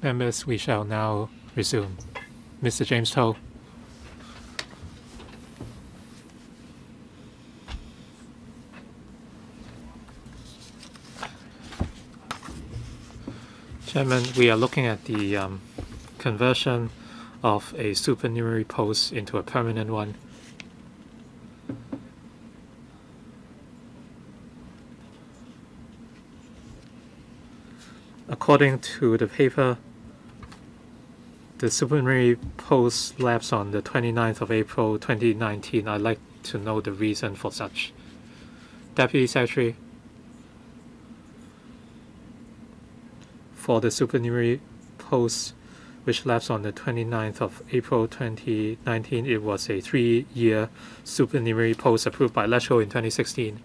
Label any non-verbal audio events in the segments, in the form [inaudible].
Members, we shall now resume. Mr. James To. Chairman, we are looking at the um, conversion of a supernumerary post into a permanent one. According to the paper, the supernumerary post lapsed on the 29th of April 2019. I'd like to know the reason for such. Deputy Secretary, for the supernumerary post which lapsed on the 29th of April 2019, it was a three-year supernumerary post approved by LegCo in 2016.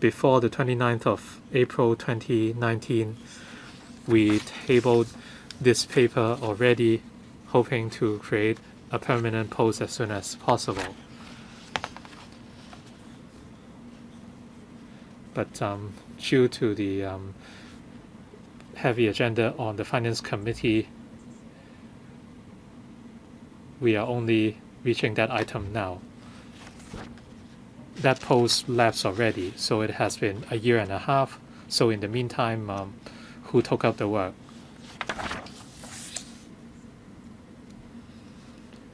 before the 29th of April 2019, we tabled this paper already, hoping to create a permanent post as soon as possible. But um, due to the um, heavy agenda on the Finance Committee, we are only reaching that item now that post lapsed already, so it has been a year and a half. So in the meantime, um, who took up the work?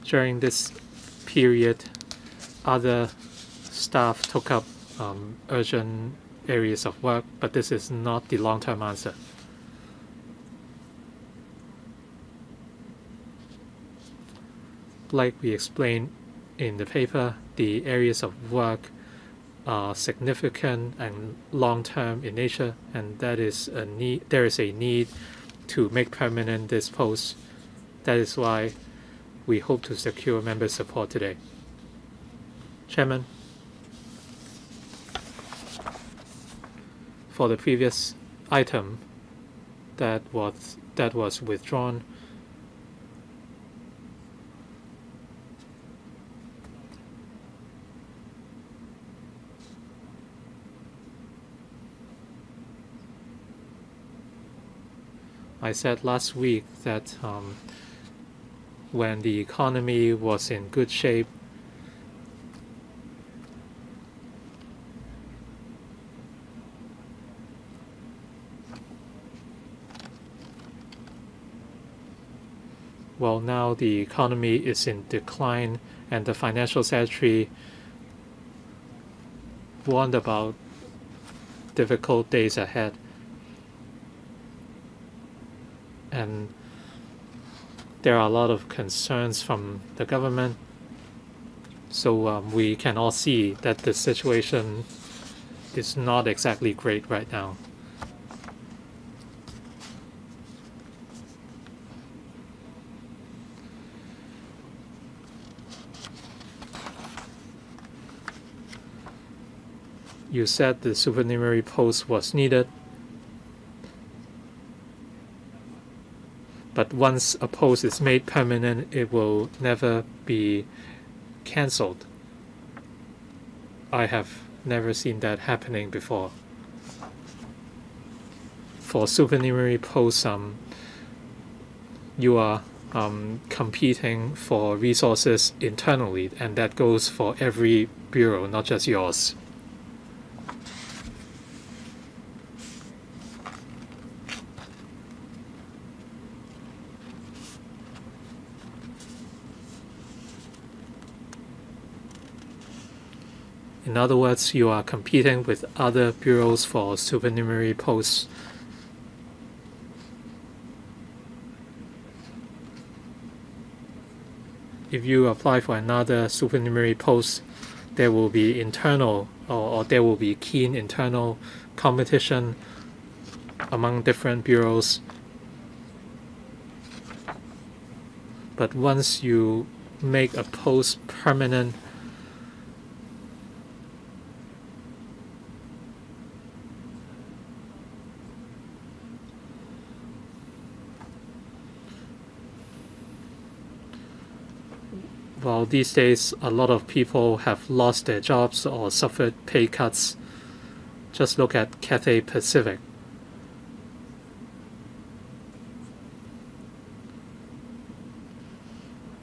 During this period, other staff took up um, urgent areas of work, but this is not the long-term answer. Like we explained in the paper, the areas of work significant and long-term in nature, and that is a need. There is a need to make permanent this post. That is why we hope to secure member support today. Chairman, for the previous item that was that was withdrawn I said last week that um, when the economy was in good shape, well, now the economy is in decline and the financial secretary warned about difficult days ahead. And there are a lot of concerns from the government. So um, we can all see that the situation is not exactly great right now. You said the supernumerary post was needed but once a post is made permanent, it will never be cancelled. I have never seen that happening before. For supernumerary posts, um, you are um, competing for resources internally, and that goes for every bureau, not just yours. In other words, you are competing with other bureaus for supernumerary posts. If you apply for another supernumerary post, there will be internal or, or there will be keen internal competition among different bureaus. But once you make a post permanent well, these days a lot of people have lost their jobs or suffered pay cuts. Just look at Cathay Pacific.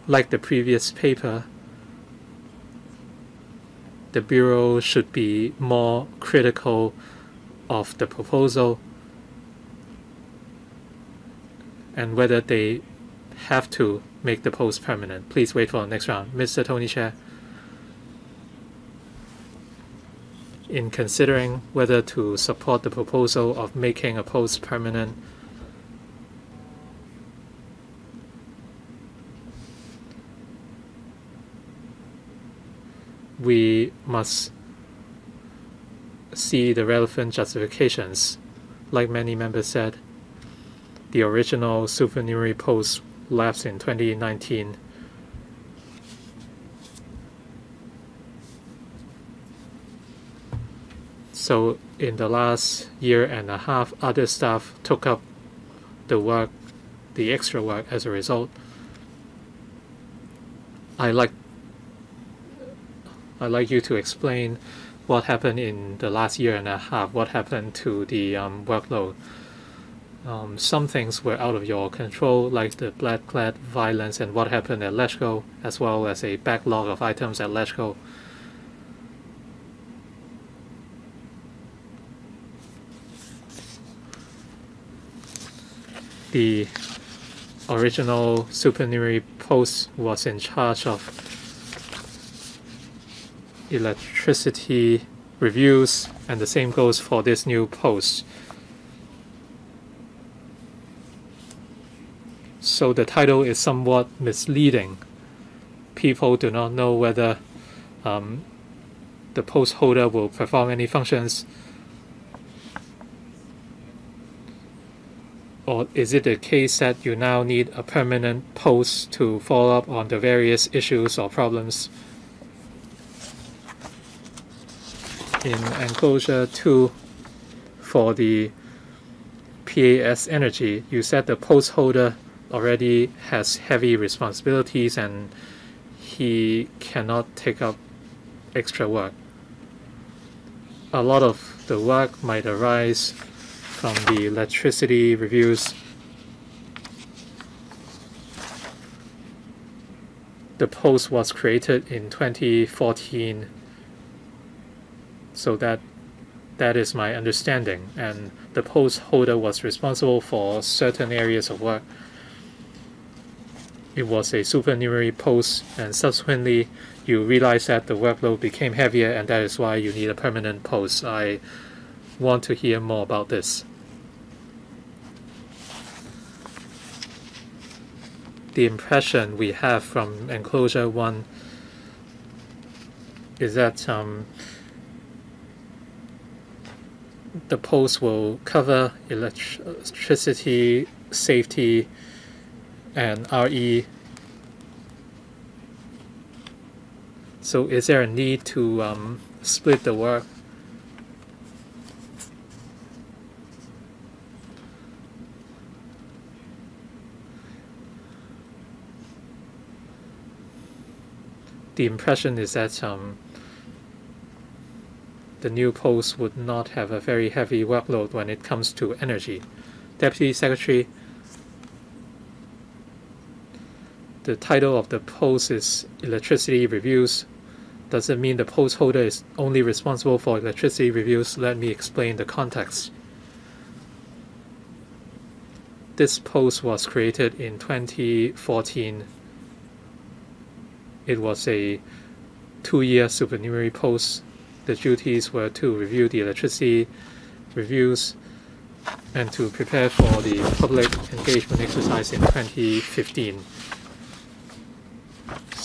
Like the previous paper, the Bureau should be more critical of the proposal and whether they have to make the post permanent. Please wait for the next round. Mr. Tony Tse. In considering whether to support the proposal of making a post permanent, we must see the relevant justifications. Like many members said, the original supernumerary post lapsed in 2019. So in the last year and a half, other staff took up the work, the extra work as a result. I like I'd like you to explain what happened in the last year and a half, what happened to the um, workload. Um, some things were out of your control, like the black clad violence and what happened at LegCo, as well as a backlog of items at LegCo. The original supernumerary post was in charge of electricity reviews, and the same goes for this new post. So the title is somewhat misleading. People do not know whether um, the post holder will perform any functions or is it the case that you now need a permanent post to follow up on the various issues or problems in enclosure 2 for the PAS energy, you said the post holder already has heavy responsibilities and he cannot take up extra work. A lot of the work might arise from the electricity reviews. The post was created in 2014 so that that is my understanding. And the post holder was responsible for certain areas of work. It was a supernumerary post, and subsequently, you realize that the workload became heavier, and that is why you need a permanent post. I want to hear more about this. The impression we have from enclosure one is that um, the post will cover electricity, safety, and RE. So is there a need to um, split the work? The impression is that um, the new post would not have a very heavy workload when it comes to energy. Deputy Secretary, the title of the post is Electricity Reviews. Does it mean the post holder is only responsible for electricity reviews? Let me explain the context. This post was created in 2014. It was a two-year supernumerary post the duties were to review the electricity reviews and to prepare for the public engagement exercise in 2015.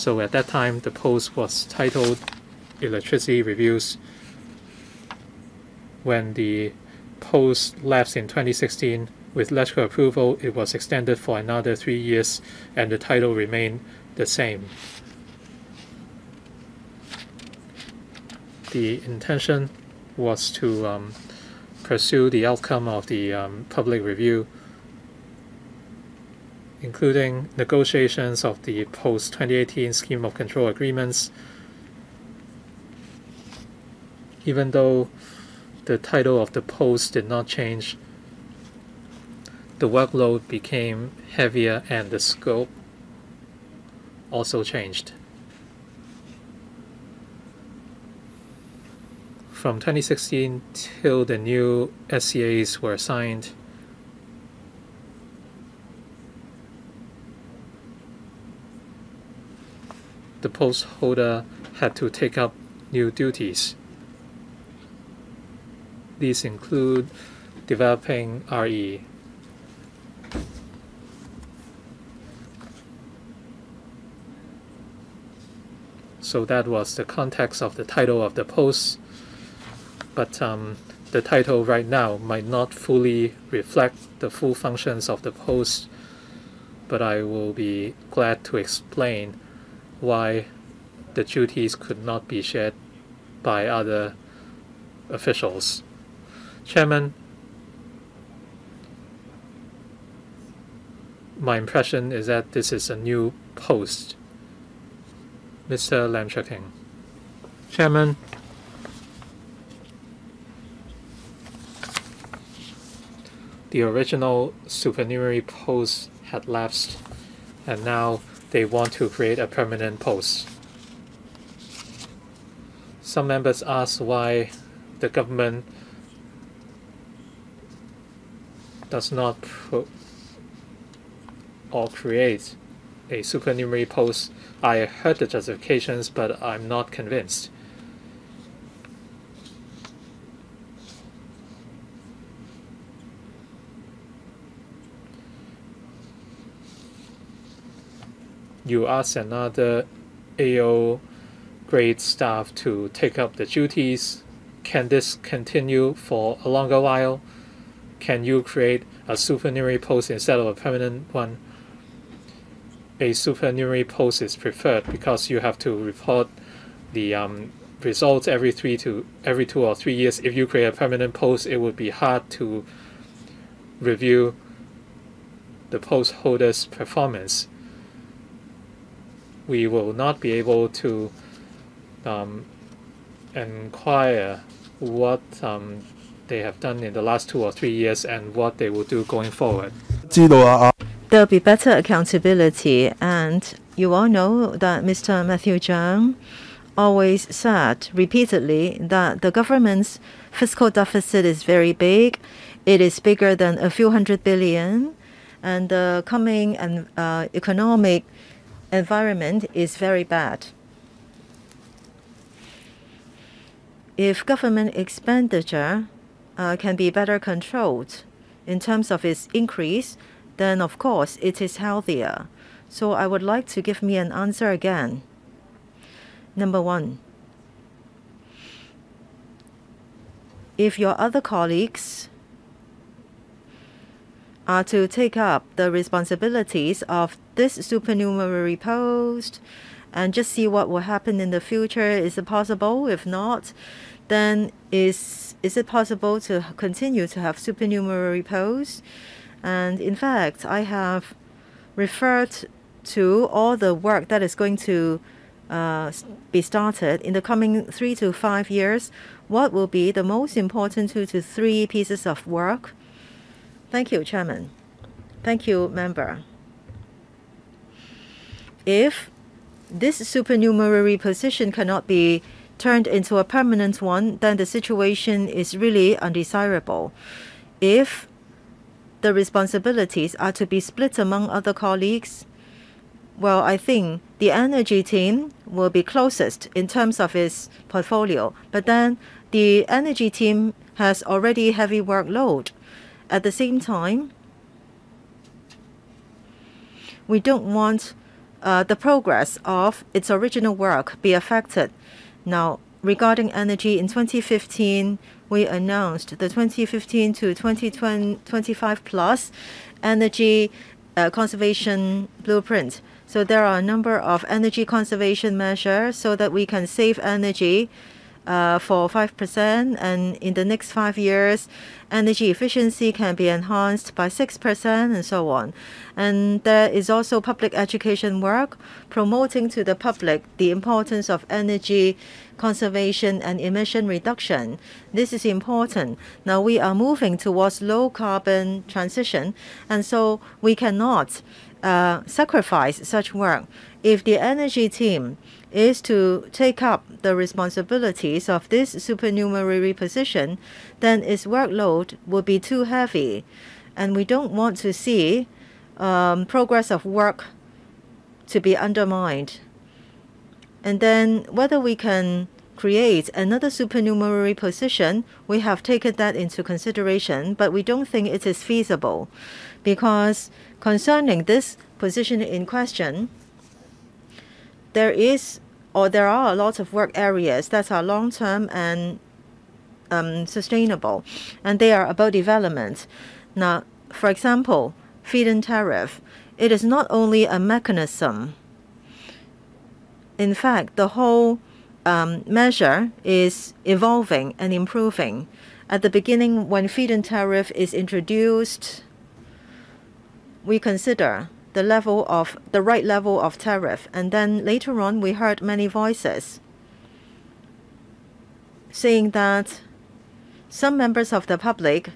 So at that time, the post was titled Electricity Reviews. When the post lapsed in 2016, with LegCo approval, it was extended for another three years and the title remained the same. the intention was to um, pursue the outcome of the um, public review, including negotiations of the post 2018 scheme of control agreements. Even though the title of the post did not change, the workload became heavier and the scope also changed. From 2016 till the new SCAs were signed, the post holder had to take up new duties. These include developing RE. So that was the context of the title of the post. But um, the title right now might not fully reflect the full functions of the post, but I will be glad to explain why the duties could not be shared by other officials. Chairman, my impression is that this is a new post. Mr. Lam Cheuk-Ting. Chairman, the original supernumerary post had lapsed and now they want to create a permanent post. Some members ask why the government does not pro- or create a supernumerary post. I heard the justifications, but I'm not convinced. You ask another AO grade staff to take up the duties. Can this continue for a longer while? Can you create a supernumerary post instead of a permanent one? A supernumerary post is preferred because you have to report the um, results every three to every two or three years. If you create a permanent post, it would be hard to review the post holder's performance. We will not be able to um, inquire what um, they have done in the last two or three years and what they will do going forward. There'll be better accountability, and you all know that Mr. Matthew Cheung always said repeatedly that the government's fiscal deficit is very big. It is bigger than a few hundred billion, and the coming and uh, economic environment is very bad. If government expenditure uh, can be better controlled in terms of its increase, then of course it is healthier. So I would like to give me an answer again. Number one, if your other colleagues are to take up the responsibilities of this supernumerary post and just see what will happen in the future, is it possible? If not, then is is it possible to continue to have supernumerary posts? And in fact, I have referred to all the work that is going to uh, be started in the coming three to five years. What will be the most important two to three pieces of work? Thank you, Chairman. Thank you, Member. If this supernumerary position cannot be turned into a permanent one, then the situation is really undesirable. If the responsibilities are to be split among other colleagues, well, I think the energy team will be closest in terms of its portfolio. But then the energy team has already heavy workload. At the same time, we don't want uh, the progress of its original work be affected. Now, regarding energy, in 2015, we announced the 2015 to 2025 plus energy uh, conservation blueprint. So there are a number of energy conservation measures so that we can save energy uh, for 5%, and in the next five years, energy efficiency can be enhanced by 6%, and so on. And there is also public education work promoting to the public the importance of energy conservation and emission reduction. This is important. Now we are moving towards low carbon transition, and so we cannot uh, sacrifice such work. If the energy team is to take up the responsibilities of this supernumerary position, then its workload will be too heavy. And we don't want to see um, progress of work to be undermined. And then whether we can create another supernumerary position, we have taken that into consideration, but we don't think it is feasible because concerning this position in question, there is or there are a lot of work areas that are long term and um, sustainable, and they are about development. Now, for example, feed-in tariff, it is not only a mechanism. In fact, the whole um, measure is evolving and improving. At the beginning, when feed-in tariff is introduced, we consider the level of the right level of tariff. And then later on, we heard many voices saying that some members of the public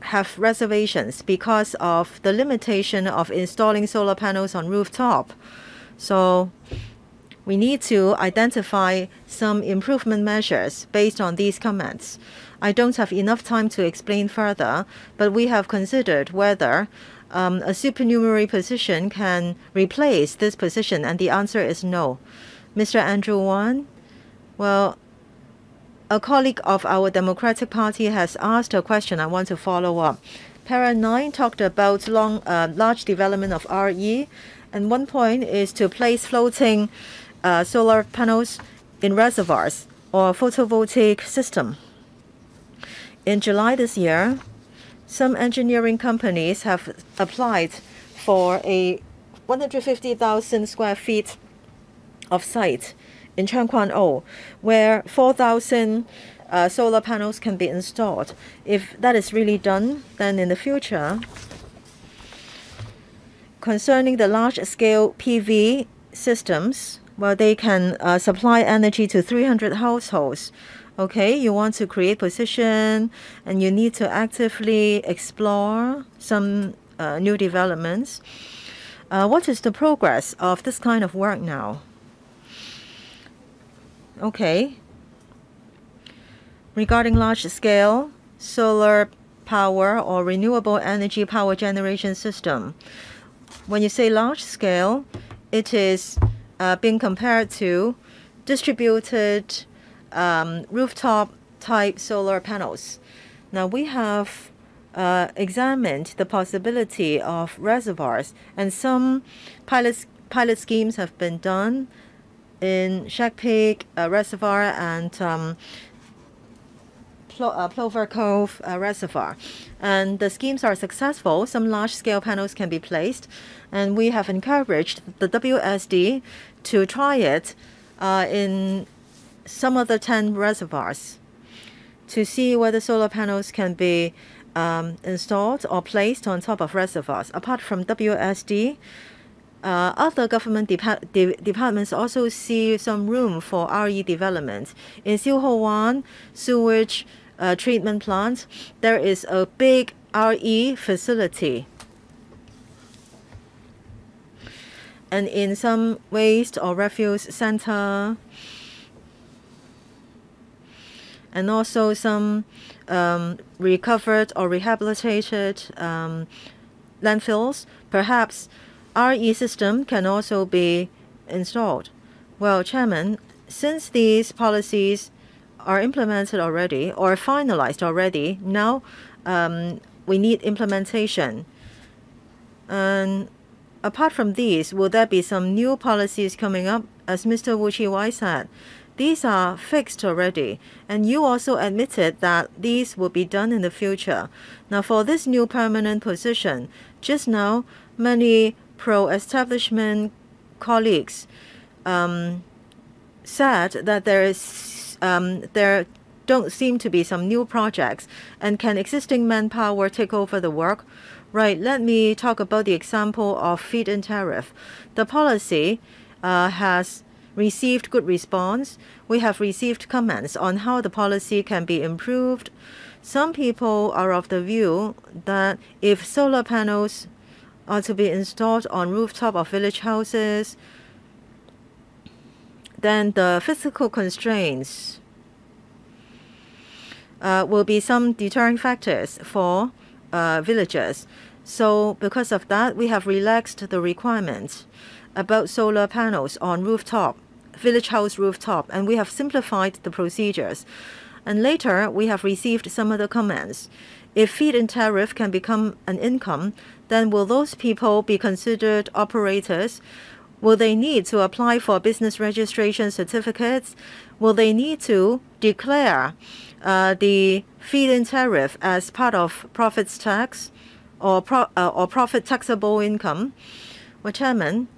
have reservations because of the limitation of installing solar panels on rooftop. So we need to identify some improvement measures based on these comments. I don't have enough time to explain further, but we have considered whether um, a supernumerary position can replace this position? And the answer is no. Mr. Andrew Wan, well, a colleague of our Democratic Party has asked a question I want to follow up. Para 9 talked about long, uh, large development of RE, and one point is to place floating uh, solar panels in reservoirs or photovoltaic system. In July this year, some engineering companies have applied for a 150,000 square feet of site in Kwan O, where 4,000 uh, solar panels can be installed. If that is really done, then in the future, concerning the large scale PV systems, well, they can uh, supply energy to 300 households okay you want to create position and you need to actively explore some uh, new developments. Uh, what is the progress of this kind of work now? Okay. Regarding large scale solar power or renewable energy power generation system. When you say large scale it is uh, being compared to distributed um, rooftop type solar panels. Now we have uh, examined the possibility of reservoirs, and some pilot pilot schemes have been done in Shek Pik uh, Reservoir and um, Plo uh, Plover Cove uh, Reservoir. And the schemes are successful. Some large scale panels can be placed, and we have encouraged the WSD to try it uh, in some of the 10 reservoirs to see whether solar panels can be um, installed or placed on top of reservoirs. Apart from WSD, uh, other government depa de departments also see some room for RE development. In Siu Ho Wan sewage uh, treatment plant, there is a big RE facility. And in some waste or refuse center, and also some um, recovered or rehabilitated um, landfills. Perhaps RE system can also be installed. Well, Chairman, since these policies are implemented already or finalized already, now um, we need implementation. And apart from these, will there be some new policies coming up? As Mr. Wu Chi-wai said, these are fixed already, and you also admitted that these will be done in the future. Now, for this new permanent position, just now, many pro establishment colleagues um, said that there is um, there don't seem to be some new projects, and can existing manpower take over the work? Right. Let me talk about the example of feed-in tariff. The policy uh, has received good response. We have received comments on how the policy can be improved. Some people are of the view that if solar panels are to be installed on rooftop of village houses, then the physical constraints uh, will be some deterring factors for uh, villagers. So because of that, we have relaxed the requirements about solar panels on rooftop, village house rooftop, and we have simplified the procedures. And later, we have received some other comments. If feed-in tariff can become an income, then will those people be considered operators? Will they need to apply for business registration certificates? Will they need to declare uh, the feed-in tariff as part of profits tax or, pro, uh, or profit taxable income? Well, Chairman,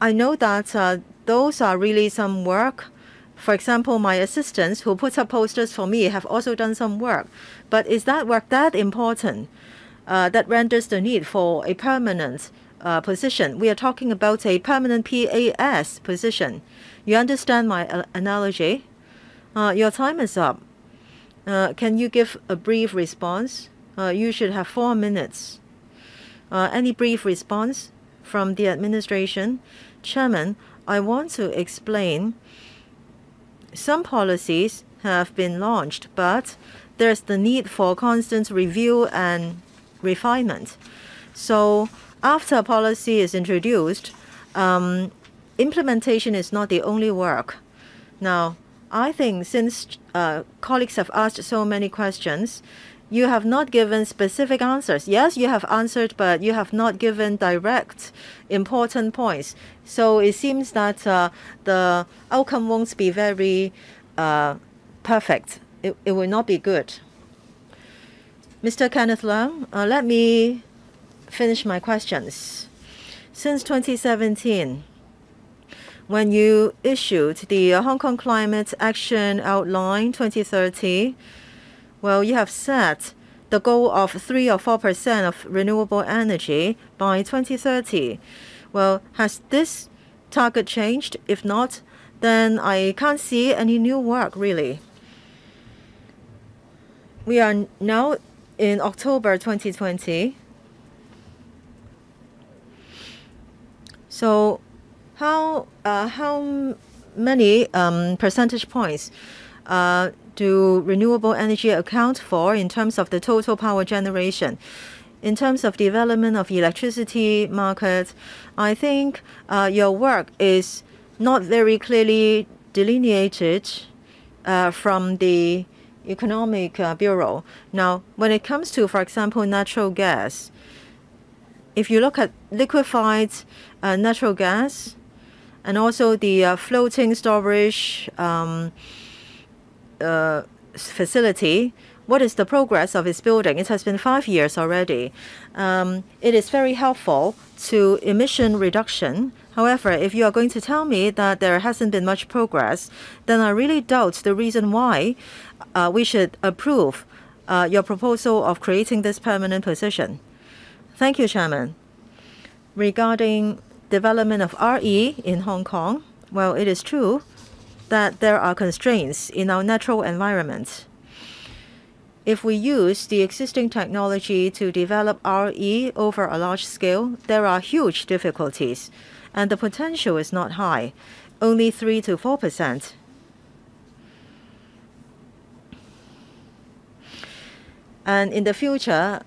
I know that uh, those are really some work. For example, my assistants who put up posters for me have also done some work. But is that work that important uh, that renders the need for a permanent uh, position? We are talking about a permanent PAS position. You understand my uh, analogy? Uh, your time is up. Uh, can you give a brief response? You should have four minutes. Any brief response from the administration? Chairman, I want to explain some policies have been launched, but there's the need for constant review and refinement. So after a policy is introduced, um, implementation is not the only work. Now, I think since uh, colleagues have asked so many questions, you have not given specific answers. Yes, you have answered, but you have not given direct, important points. So it seems that uh, the outcome won't be very uh, perfect. It, it will not be good. Mr. Kenneth Leung, uh, let me finish my questions. Since 2017, when you issued the Hong Kong Climate Action Outline 2030, well, you have set the goal of 3 or 4% of renewable energy by 2030. Well, has this target changed? If not, then I can't see any new work really. We are now in October 2020. So how uh, how many um, percentage points uh, do renewable energy account for in terms of the total power generation? In terms of development of electricity market, I think uh, your work is not very clearly delineated uh, from the Economic uh, Bureau. Now, when it comes to, for example, natural gas, if you look at liquefied uh, natural gas, and also the uh, floating storage um, uh, facility. What is the progress of its building? It has been five years already. Um, it is very helpful to emission reduction. However, if you are going to tell me that there hasn't been much progress, then I really doubt the reason why uh, we should approve uh, your proposal of creating this permanent position. Thank you, Chairman. Regarding development of RE in Hong Kong, well, it is true that there are constraints in our natural environment. If we use the existing technology to develop RE over a large scale, there are huge difficulties, and the potential is not high, only 3 to 4 percent. And in the future,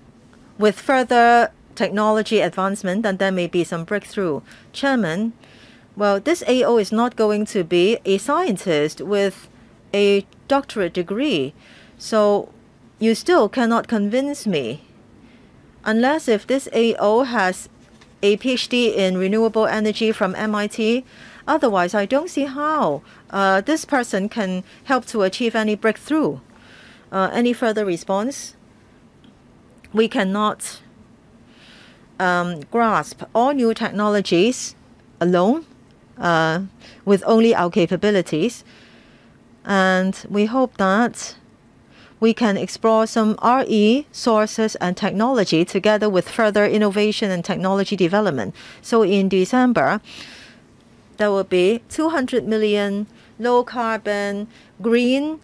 with further technology advancement, then there may be some breakthrough. Chairman, well, this AO is not going to be a scientist with a doctorate degree. So you still cannot convince me. Unless if this AO has a PhD in renewable energy from MIT, otherwise I don't see how uh, this person can help to achieve any breakthrough. Uh, any further response? We cannot um, grasp all new technologies alone. Uh, with only our capabilities. And we hope that we can explore some RE sources and technology together with further innovation and technology development. So in December, there will be 200 million low carbon green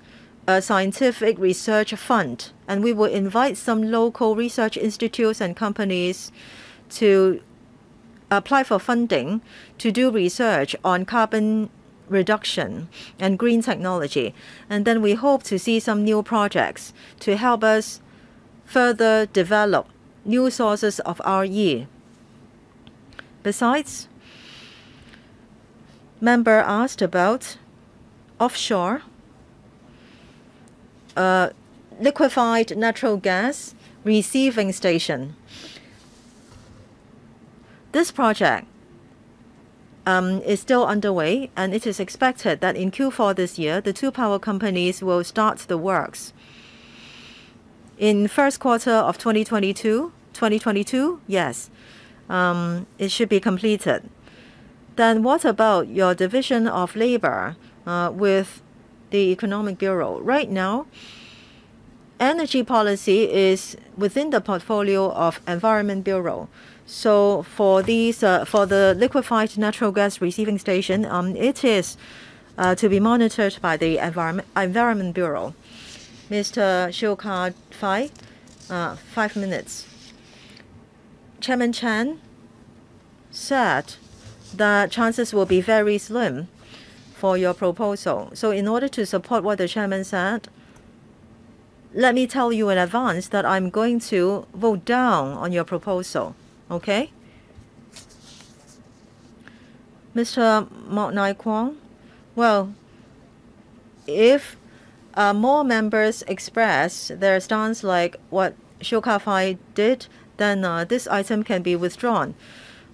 uh, scientific research fund, and we will invite some local research institutes and companies to apply for funding to do research on carbon reduction and green technology. And then we hope to see some new projects to help us further develop new sources of RE. Besides, member asked about offshore uh, liquefied natural gas receiving station. This project um, is still underway, and it is expected that in Q4 this year, the two power companies will start the works. In first quarter of 2022, 2022, yes, um, it should be completed. Then what about your division of labor uh, with the Economic Bureau? Right now, energy policy is within the portfolio of Environment Bureau. So for these, uh, for the liquefied natural gas receiving station, um, it is uh, to be monitored by the Environment, Environment Bureau. Mr. Shiu Ka-fai, uh, five minutes. Chairman Chen said the chances will be very slim for your proposal. So in order to support what the chairman said, let me tell you in advance that I'm going to vote down on your proposal. Okay? Mr. Mok Nai Kwong, well, if uh, more members express their stance like what Shiu Ka-fai did, then uh, this item can be withdrawn.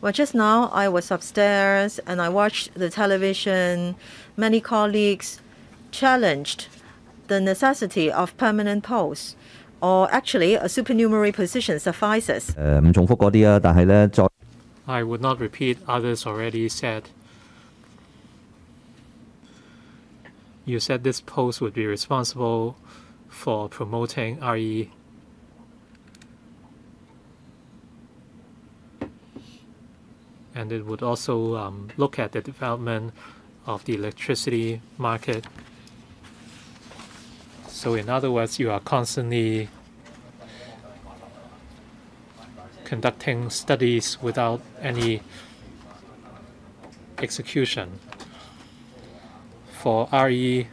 Well, just now I was upstairs and I watched the television. Many colleagues challenged the necessity of permanent posts or actually a supernumerary position suffices. I would not repeat others already said. You said this post would be responsible for promoting RE. And it would also um, look at the development of the electricity market so in other words, you are constantly conducting studies without any execution. For RE,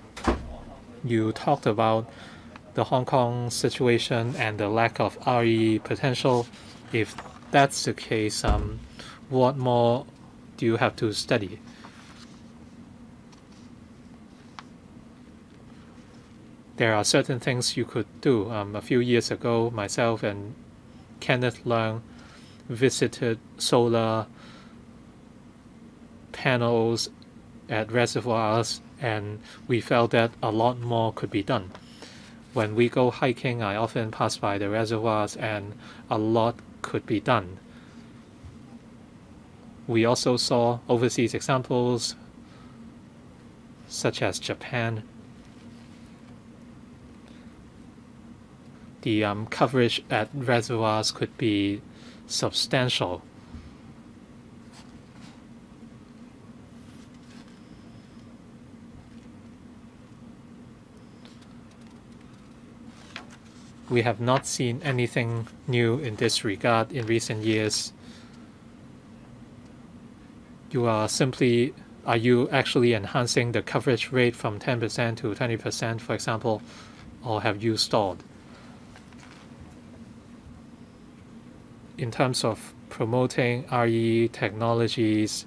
you talked about the Hong Kong situation and the lack of RE potential. If that's the case, um, what more do you have to study? There are certain things you could do. Um, a few years ago, myself and Kenneth Leung visited solar panels at reservoirs, and we felt that a lot more could be done. When we go hiking, I often pass by the reservoirs, and a lot could be done. We also saw overseas examples, such as Japan, the um, coverage at reservoirs could be substantial. We have not seen anything new in this regard in recent years. You are simply, are you actually enhancing the coverage rate from 10% to 20%, for example, or have you stalled? In terms of promoting RE technologies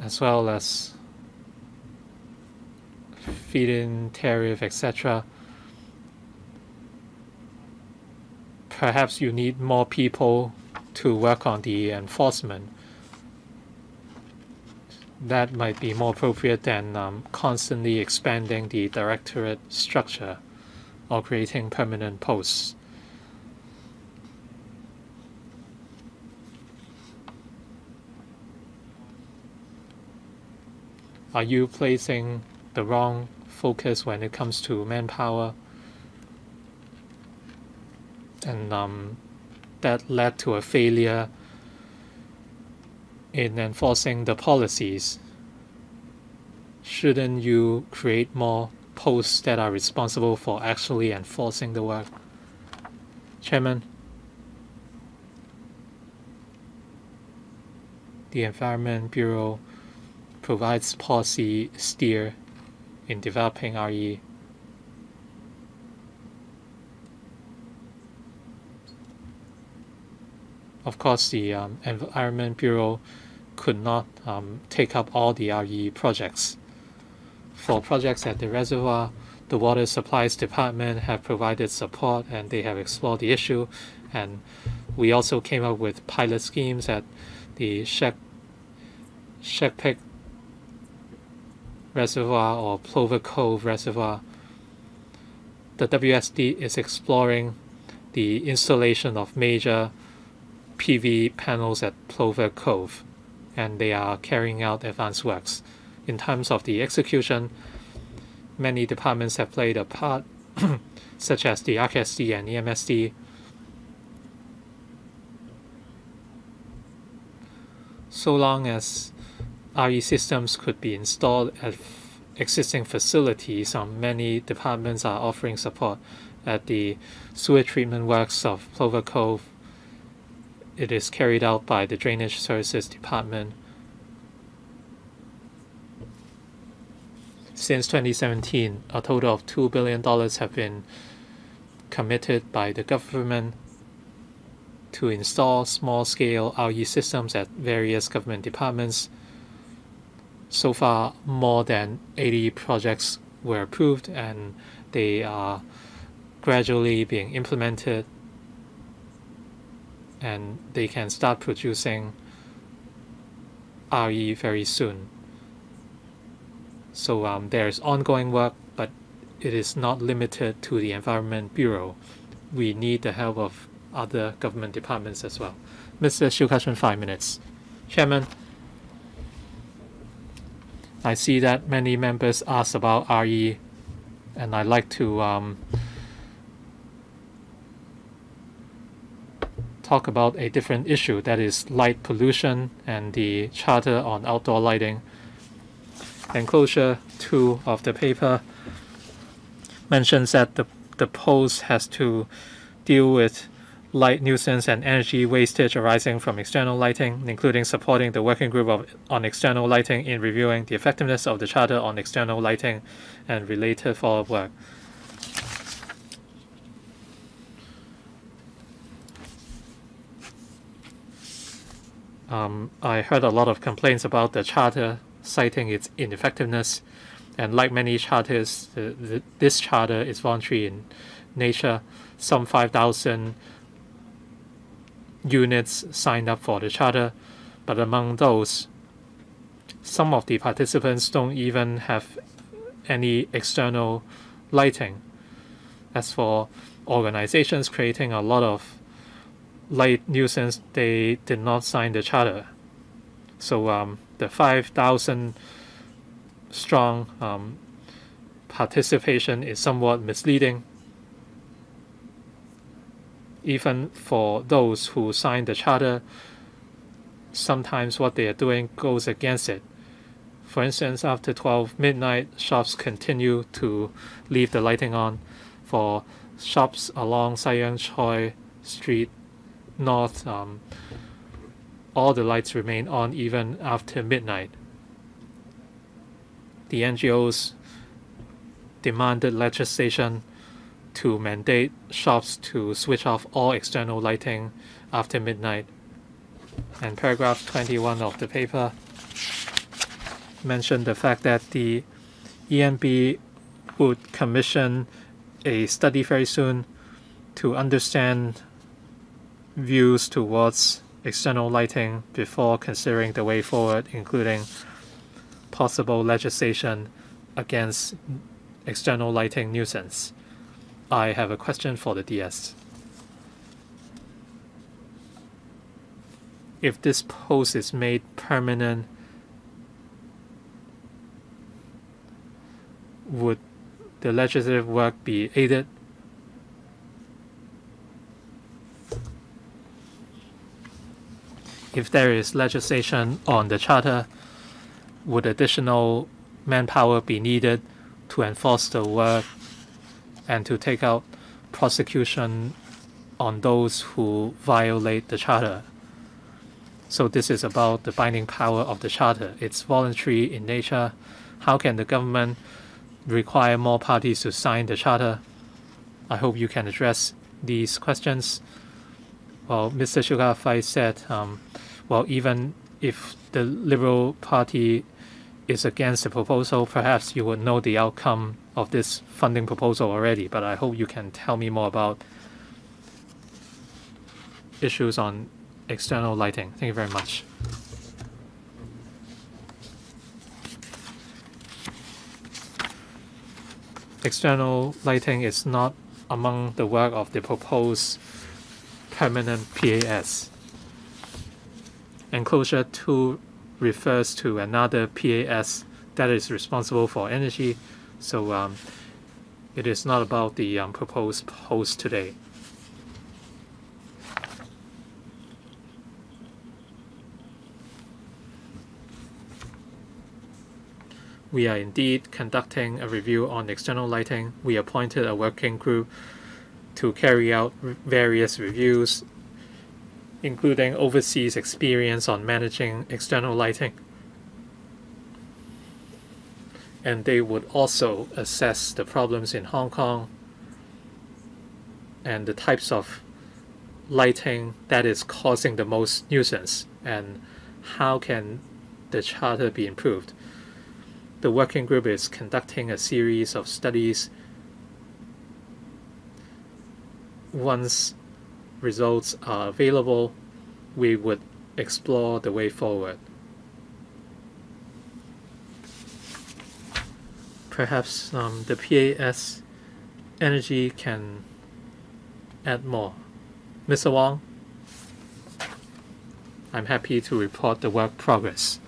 as well as feed-in tariff, etc. Perhaps you need more people to work on the enforcement. That might be more appropriate than um, constantly expanding the directorate structure or creating permanent posts. Are you placing the wrong focus when it comes to manpower? And um, that led to a failure in enforcing the policies. Shouldn't you create more posts that are responsible for actually enforcing the work? Chairman, the Environment Bureau provides policy steer in developing RE. Of course, the um, Environment Bureau could not um, take up all the RE projects. For projects at the reservoir, the Water Supplies Department have provided support and they have explored the issue. And we also came up with pilot schemes at the Shek, Shekpik Reservoir or Plover Cove Reservoir. The WSD is exploring the installation of major PV panels at Plover Cove and they are carrying out advanced works. In terms of the execution, many departments have played a part, [clears throat] such as the ArchSD and EMSD. So long as RE systems could be installed at existing facilities, um, many departments are offering support. At the sewer treatment works of Plover Cove, it is carried out by the Drainage Services Department. Since 2017, a total of $2 billion have been committed by the government to install small scale RE systems at various government departments. So far, more than 80 projects were approved and they are gradually being implemented and they can start producing RE very soon. So um, there's ongoing work, but it is not limited to the Environment Bureau. We need the help of other government departments as well. Mr. Shiu Ka-chun, five minutes. Chairman, I see that many members asked about RE, and I'd like to um, talk about a different issue that is light pollution and the Charter on Outdoor Lighting. Enclosure 2 of the paper mentions that the, the post has to deal with light nuisance and energy wastage arising from external lighting, including supporting the working group of, on external lighting in reviewing the effectiveness of the Charter on external lighting and related follow-up work. Um, I heard a lot of complaints about the charter, citing its ineffectiveness. And like many charters, the, the, this charter is voluntary in nature. Some 5,000 units signed up for the charter, but among those, some of the participants don't even have any external lighting. As for organizations creating a lot of light nuisance, they did not sign the charter. So um, the 5,000 strong um, participation is somewhat misleading. Even for those who signed the charter, sometimes what they are doing goes against it. For instance, after 12 midnight, shops continue to leave the lighting on. For shops along Sai Yeung Choi Street north, um, all the lights remain on even after midnight. The NGOs demanded legislation to mandate shops to switch off all external lighting after midnight. And paragraph 21 of the paper mentioned the fact that the ENB would commission a study very soon to understand views towards external lighting before considering the way forward, including possible legislation against external lighting nuisance. I have a question for the DS. If this post is made permanent, would the legislative work be aided? If there is legislation on the charter, would additional manpower be needed to enforce the work and to take out prosecution on those who violate the charter? So this is about the binding power of the charter. It's voluntary in nature. How can the government require more parties to sign the charter? I hope you can address these questions. Well, Mr. Sugar said, um, well, even if the Liberal Party is against the proposal, perhaps you would know the outcome of this funding proposal already, but I hope you can tell me more about issues on external lighting. Thank you very much. External lighting is not among the work of the proposed permanent PAS. Enclosure 2 refers to another PAS that is responsible for energy, so um, it is not about the um, proposed post today. We are indeed conducting a review on external lighting. We appointed a working group to carry out various reviews, including overseas experience on managing external lighting. And they would also assess the problems in Hong Kong and the types of lighting that is causing the most nuisance and how can the charter be improved the working group is conducting a series of studies. Once results are available, we would explore the way forward. Perhaps um, the PAS energy can add more. Mr. Wong, I'm happy to report the work progress.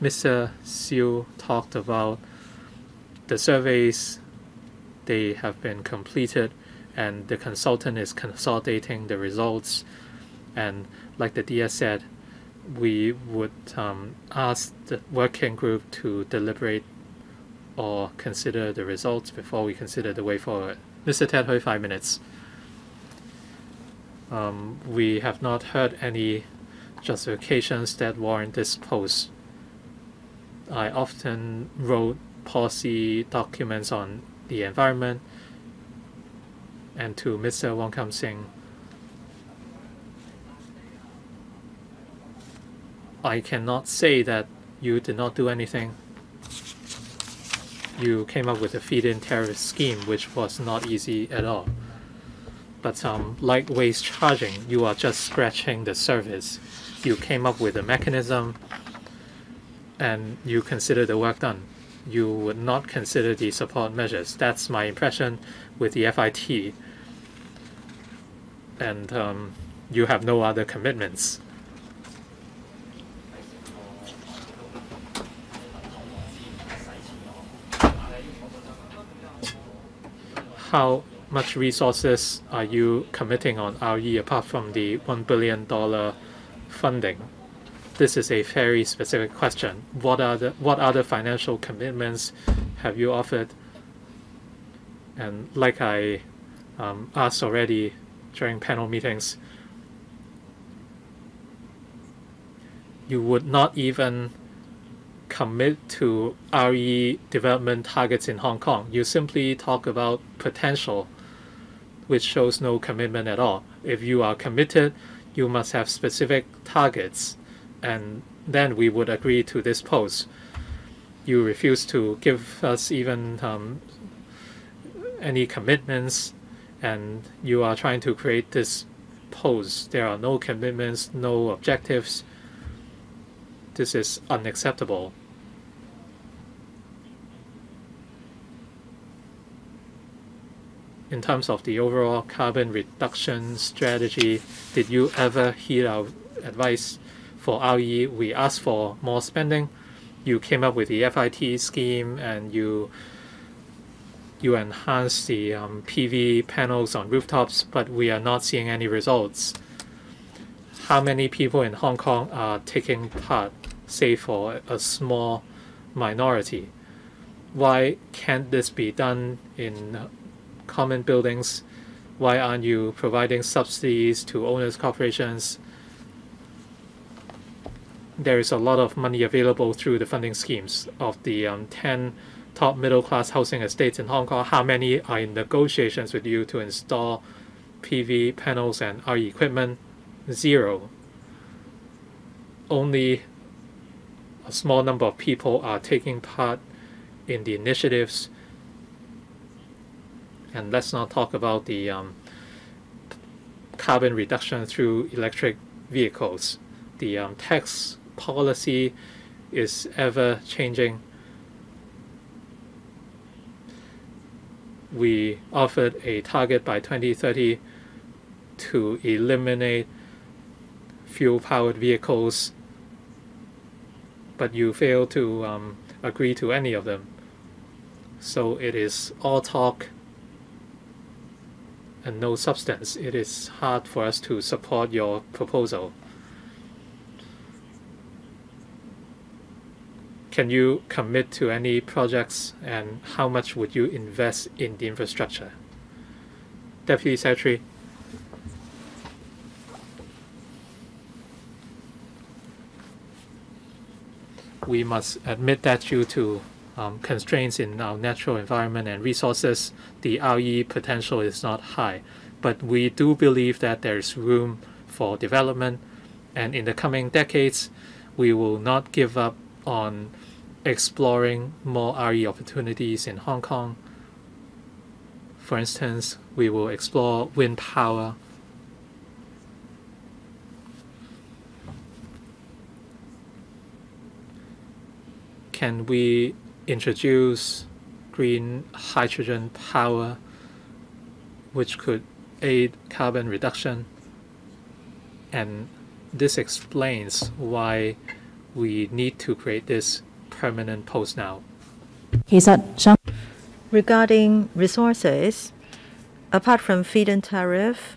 Mr. Siu talked about the surveys they have been completed and the consultant is consolidating the results and like the DS said we would um, ask the working group to deliberate or consider the results before we consider the way forward. Mr. Ted Hui, five minutes. Um, we have not heard any justifications that warrant this post I often wrote policy documents on the environment. And to Mr. Wong Kam Sing, I cannot say that you did not do anything. You came up with a feed-in tariff scheme, which was not easy at all. But um, like waste charging, you are just scratching the surface. You came up with a mechanism and you consider the work done. You would not consider the support measures. That's my impression with the FIT. And um, you have no other commitments. How much resources are you committing on RE apart from the $1 billion funding? this is a very specific question. What are the what other financial commitments have you offered? And like I um, asked already during panel meetings, you would not even commit to RE development targets in Hong Kong. You simply talk about potential, which shows no commitment at all. If you are committed, you must have specific targets and then we would agree to this post. You refuse to give us even um, any commitments, and you are trying to create this post. There are no commitments, no objectives. This is unacceptable. In terms of the overall carbon reduction strategy, did you ever hear our advice for RE, we asked for more spending. you came up with the FIT scheme and you you enhance the um, PV panels on rooftops, but we are not seeing any results. How many people in Hong Kong are taking part, say for a small minority? Why can't this be done in common buildings? Why aren't you providing subsidies to owners corporations? There is a lot of money available through the funding schemes of the um, 10 top middle class housing estates in Hong Kong. How many are in negotiations with you to install PV panels and RE equipment? Zero. Only a small number of people are taking part in the initiatives. And let's not talk about the um, carbon reduction through electric vehicles. The um, tax policy is ever changing. We offered a target by 2030 to eliminate fuel powered vehicles, but you fail to um, agree to any of them. So it is all talk and no substance. It is hard for us to support your proposal. Can you commit to any projects and how much would you invest in the infrastructure? Deputy Secretary. We must admit that due to um, constraints in our natural environment and resources, the RE potential is not high. But we do believe that there is room for development, and in the coming decades, we will not give up on exploring more RE opportunities in Hong Kong. For instance, we will explore wind power. Can we introduce green hydrogen power, which could aid carbon reduction. And this explains why we need to create this permanent post now. Regarding resources, apart from feed-in tariff,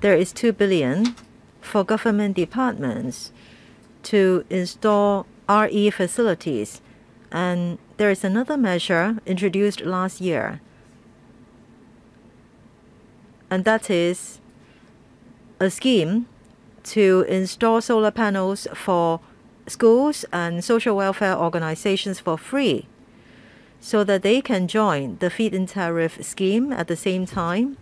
there is 2 billion for government departments to install RE facilities and there is another measure introduced last year, and that is a scheme to install solar panels for schools and social welfare organizations for free so that they can join the feed-in tariff scheme at the same time.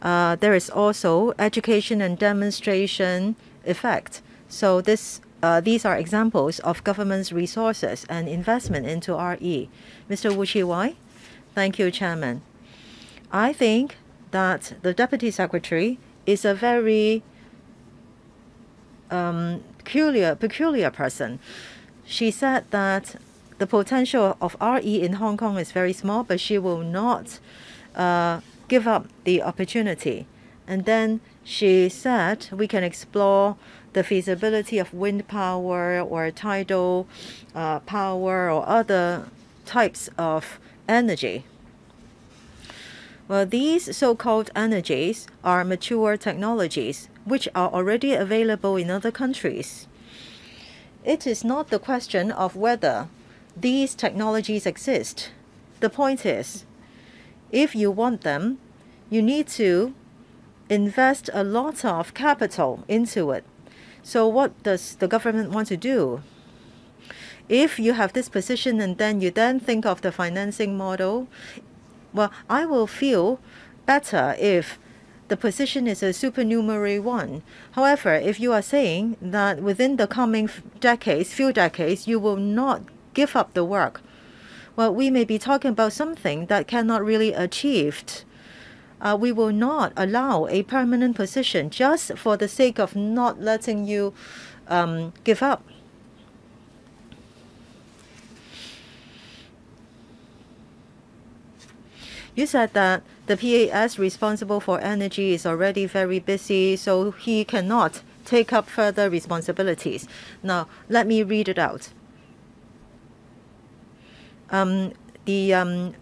Uh, there is also education and demonstration effect. So this uh, these are examples of government's resources and investment into RE. Mr. Wu Chi-wai, thank you, Chairman. I think that the Deputy Secretary is a very um, peculiar, peculiar person. She said that the potential of RE in Hong Kong is very small, but she will not uh, give up the opportunity. And then she said we can explore the feasibility of wind power or tidal uh, power or other types of energy. Well, these so-called energies are mature technologies which are already available in other countries. It is not the question of whether these technologies exist. The point is, if you want them, you need to invest a lot of capital into it. So what does the government want to do? If you have this position and then you then think of the financing model, well, I will feel better if the position is a supernumerary one. However, if you are saying that within the coming decades, few decades, you will not give up the work, well, we may be talking about something that cannot really achieved uh, we will not allow a permanent position just for the sake of not letting you um, give up. You said that the PAS responsible for energy is already very busy, so he cannot take up further responsibilities. Now, let me read it out. um, the um,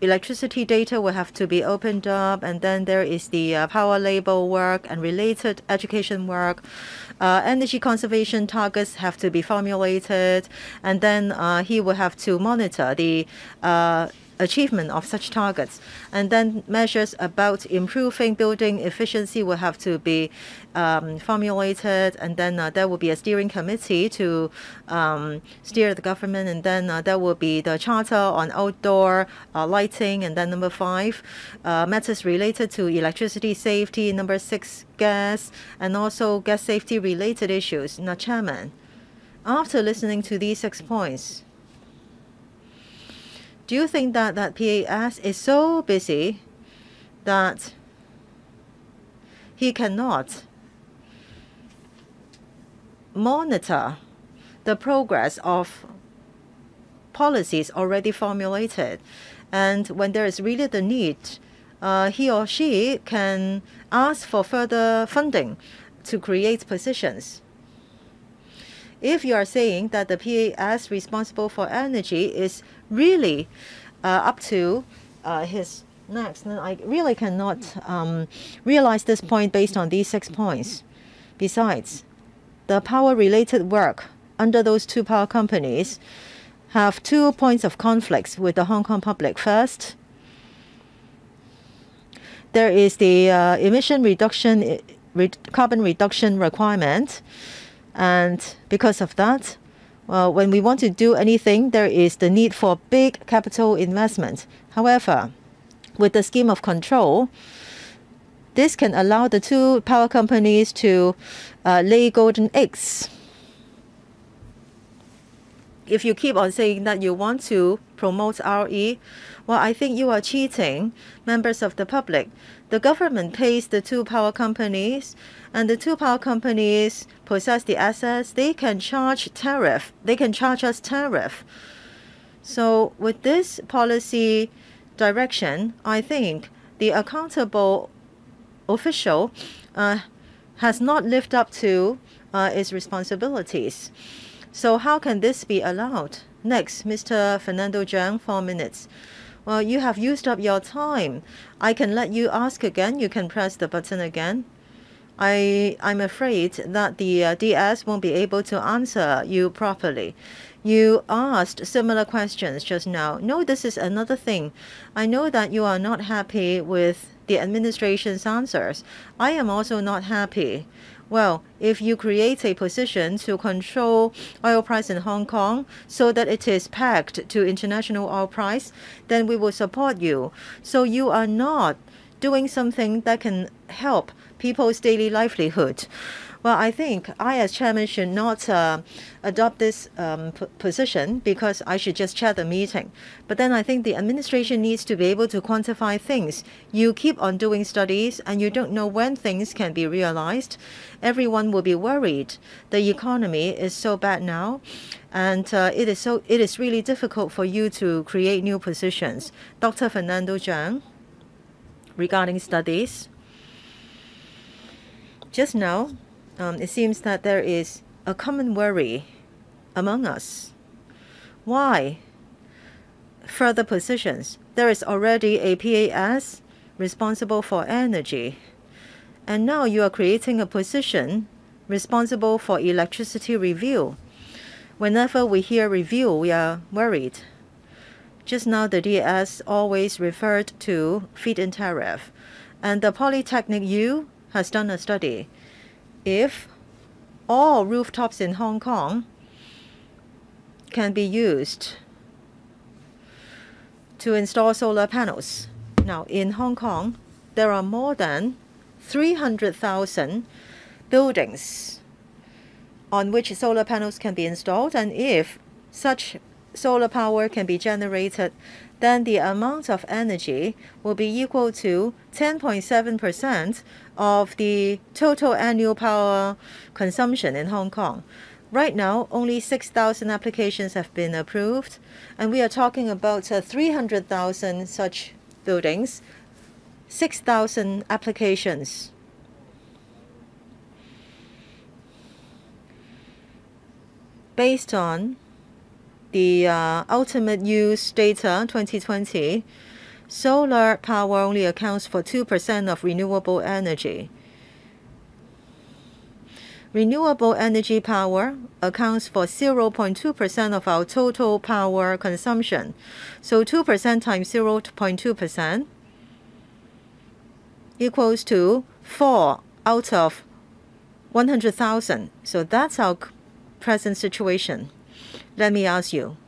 electricity data will have to be opened up, and then there is the uh, power label work and related education work. Uh, energy conservation targets have to be formulated, and then uh, he will have to monitor the uh, achievement of such targets. And then measures about improving building efficiency will have to be um, formulated, and then uh, there will be a steering committee to um, steer the government, and then uh, there will be the charter on outdoor uh, lighting, and then number five, uh, matters related to electricity safety, number six, gas, and also gas safety related issues. Now, Chairman, after listening to these six points, do you think that that PAS is so busy that he cannot monitor the progress of policies already formulated? And when there is really the need, uh, he or she can ask for further funding to create positions. If you are saying that the PAS responsible for energy is really uh, up to uh, his next, then I really cannot um, realize this point based on these six points. Besides, the power related work under those two power companies have two points of conflicts with the Hong Kong public. First, there is the uh, emission reduction, re carbon reduction requirement and because of that, well, when we want to do anything, there is the need for big capital investment. However, with the scheme of control, this can allow the two power companies to uh, lay golden eggs. If you keep on saying that you want to promote RE, well, I think you are cheating members of the public. The government pays the two power companies and the two power companies possess the assets, they can charge tariff. They can charge us tariff. So with this policy direction, I think the accountable official uh, has not lived up to uh, its responsibilities. So how can this be allowed? Next, Mr. Fernando Cheung, four minutes. Well, you have used up your time. I can let you ask again. You can press the button again. I, I'm afraid that the uh, DS won't be able to answer you properly. You asked similar questions just now. No, this is another thing. I know that you are not happy with the administration's answers. I am also not happy. Well, if you create a position to control oil price in Hong Kong so that it is pegged to international oil price, then we will support you. So you are not doing something that can help people's daily livelihood. Well, I think I, as chairman, should not uh, adopt this um, position because I should just chair the meeting. But then I think the administration needs to be able to quantify things. You keep on doing studies and you don't know when things can be realized. Everyone will be worried. The economy is so bad now, and uh, it is so it is really difficult for you to create new positions. Dr. Fernando Cheung, regarding studies. Just now, um, it seems that there is a common worry among us. Why? Further positions. There is already a PAS responsible for energy. And now you are creating a position responsible for electricity review. Whenever we hear review, we are worried. Just now, the DS always referred to feed-in tariff. And the Polytechnic U has done a study. If all rooftops in Hong Kong can be used to install solar panels. Now, in Hong Kong, there are more than 300,000 buildings on which solar panels can be installed, and if such solar power can be generated then the amount of energy will be equal to 10.7% of the total annual power consumption in Hong Kong. Right now, only 6,000 applications have been approved, and we are talking about uh, 300,000 such buildings, 6,000 applications. Based on the uh, ultimate use data 2020, solar power only accounts for 2% of renewable energy. Renewable energy power accounts for 0.2% of our total power consumption. So 2% times 0.2% equals to 4 out of 100,000. So that's our present situation. Let me ask you,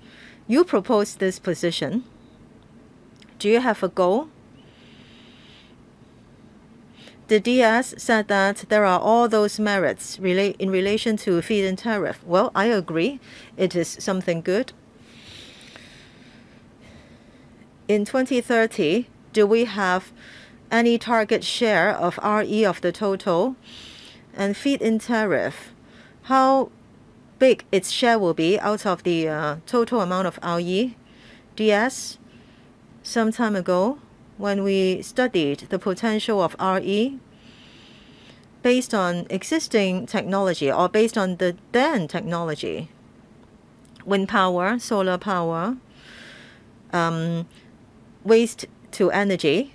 you proposed this position. Do you have a goal? The DS said that there are all those merits in relation to feed-in tariff. Well, I agree. It is something good. In 2030, do we have any target share of RE of the total? And feed-in tariff, how big its share will be out of the uh, total amount of RE? DS, some time ago, when we studied the potential of RE based on existing technology or based on the then technology, wind power, solar power, um, waste to energy.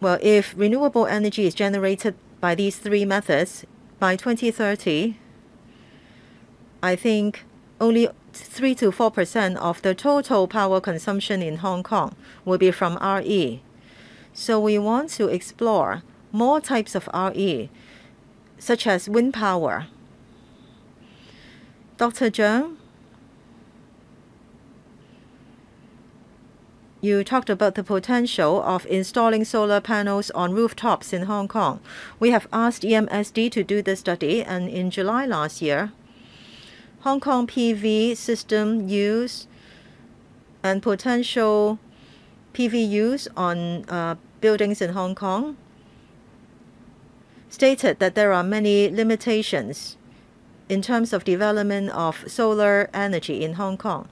Well, if renewable energy is generated by these three methods, by 2030, I think only 3 to 4% of the total power consumption in Hong Kong will be from RE. So we want to explore more types of RE, such as wind power. Dr. Cheung, you talked about the potential of installing solar panels on rooftops in Hong Kong. We have asked EMSD to do the study, and in July last year, Hong Kong PV system use and potential PV use on uh, buildings in Hong Kong stated that there are many limitations in terms of development of solar energy in Hong Kong.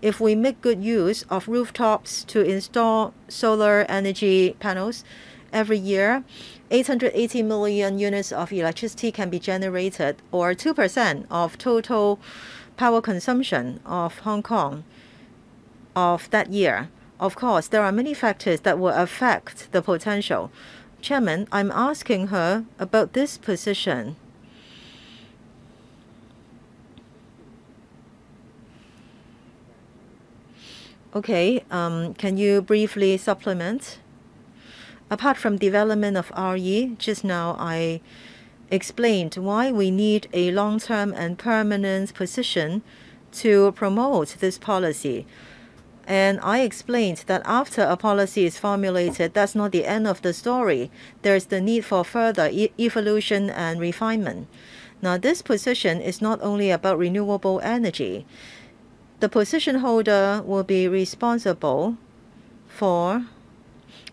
If we make good use of rooftops to install solar energy panels every year, 880 million units of electricity can be generated, or 2% of total power consumption of Hong Kong of that year. Of course, there are many factors that will affect the potential. Chairman, I'm asking her about this position. Okay, um, can you briefly supplement? Apart from development of RE, just now I explained why we need a long-term and permanent position to promote this policy. And I explained that after a policy is formulated, that's not the end of the story. There's the need for further e evolution and refinement. Now, this position is not only about renewable energy. The position holder will be responsible for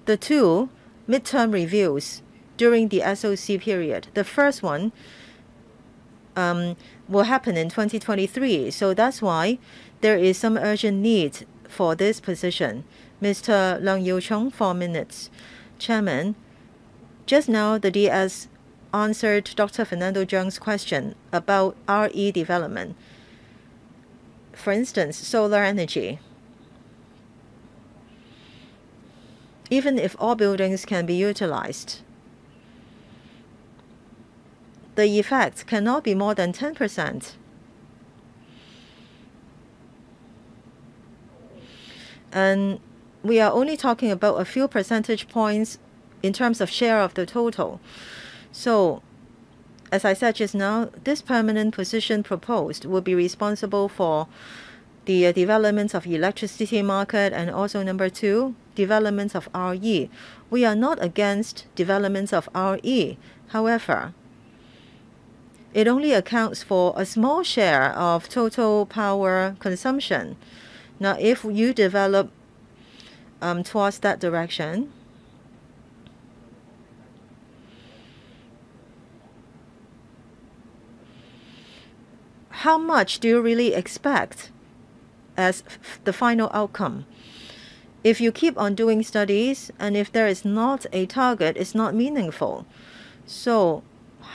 the two midterm reviews during the SOC period. The first one um, will happen in 2023. So that's why there is some urgent need for this position. Mr. Leung Yiu-chung, four minutes. Chairman, just now the DS answered Dr. Fernando Cheung's question about RE development. For instance, solar energy. Even if all buildings can be utilized. The effect cannot be more than 10%. And we are only talking about a few percentage points in terms of share of the total. So, as I said just now, this permanent position proposed will be responsible for the uh, development of electricity market and also number two, development of RE. We are not against developments of RE. However, it only accounts for a small share of total power consumption. Now, if you develop um, towards that direction, how much do you really expect as the final outcome. If you keep on doing studies and if there is not a target, it's not meaningful. So,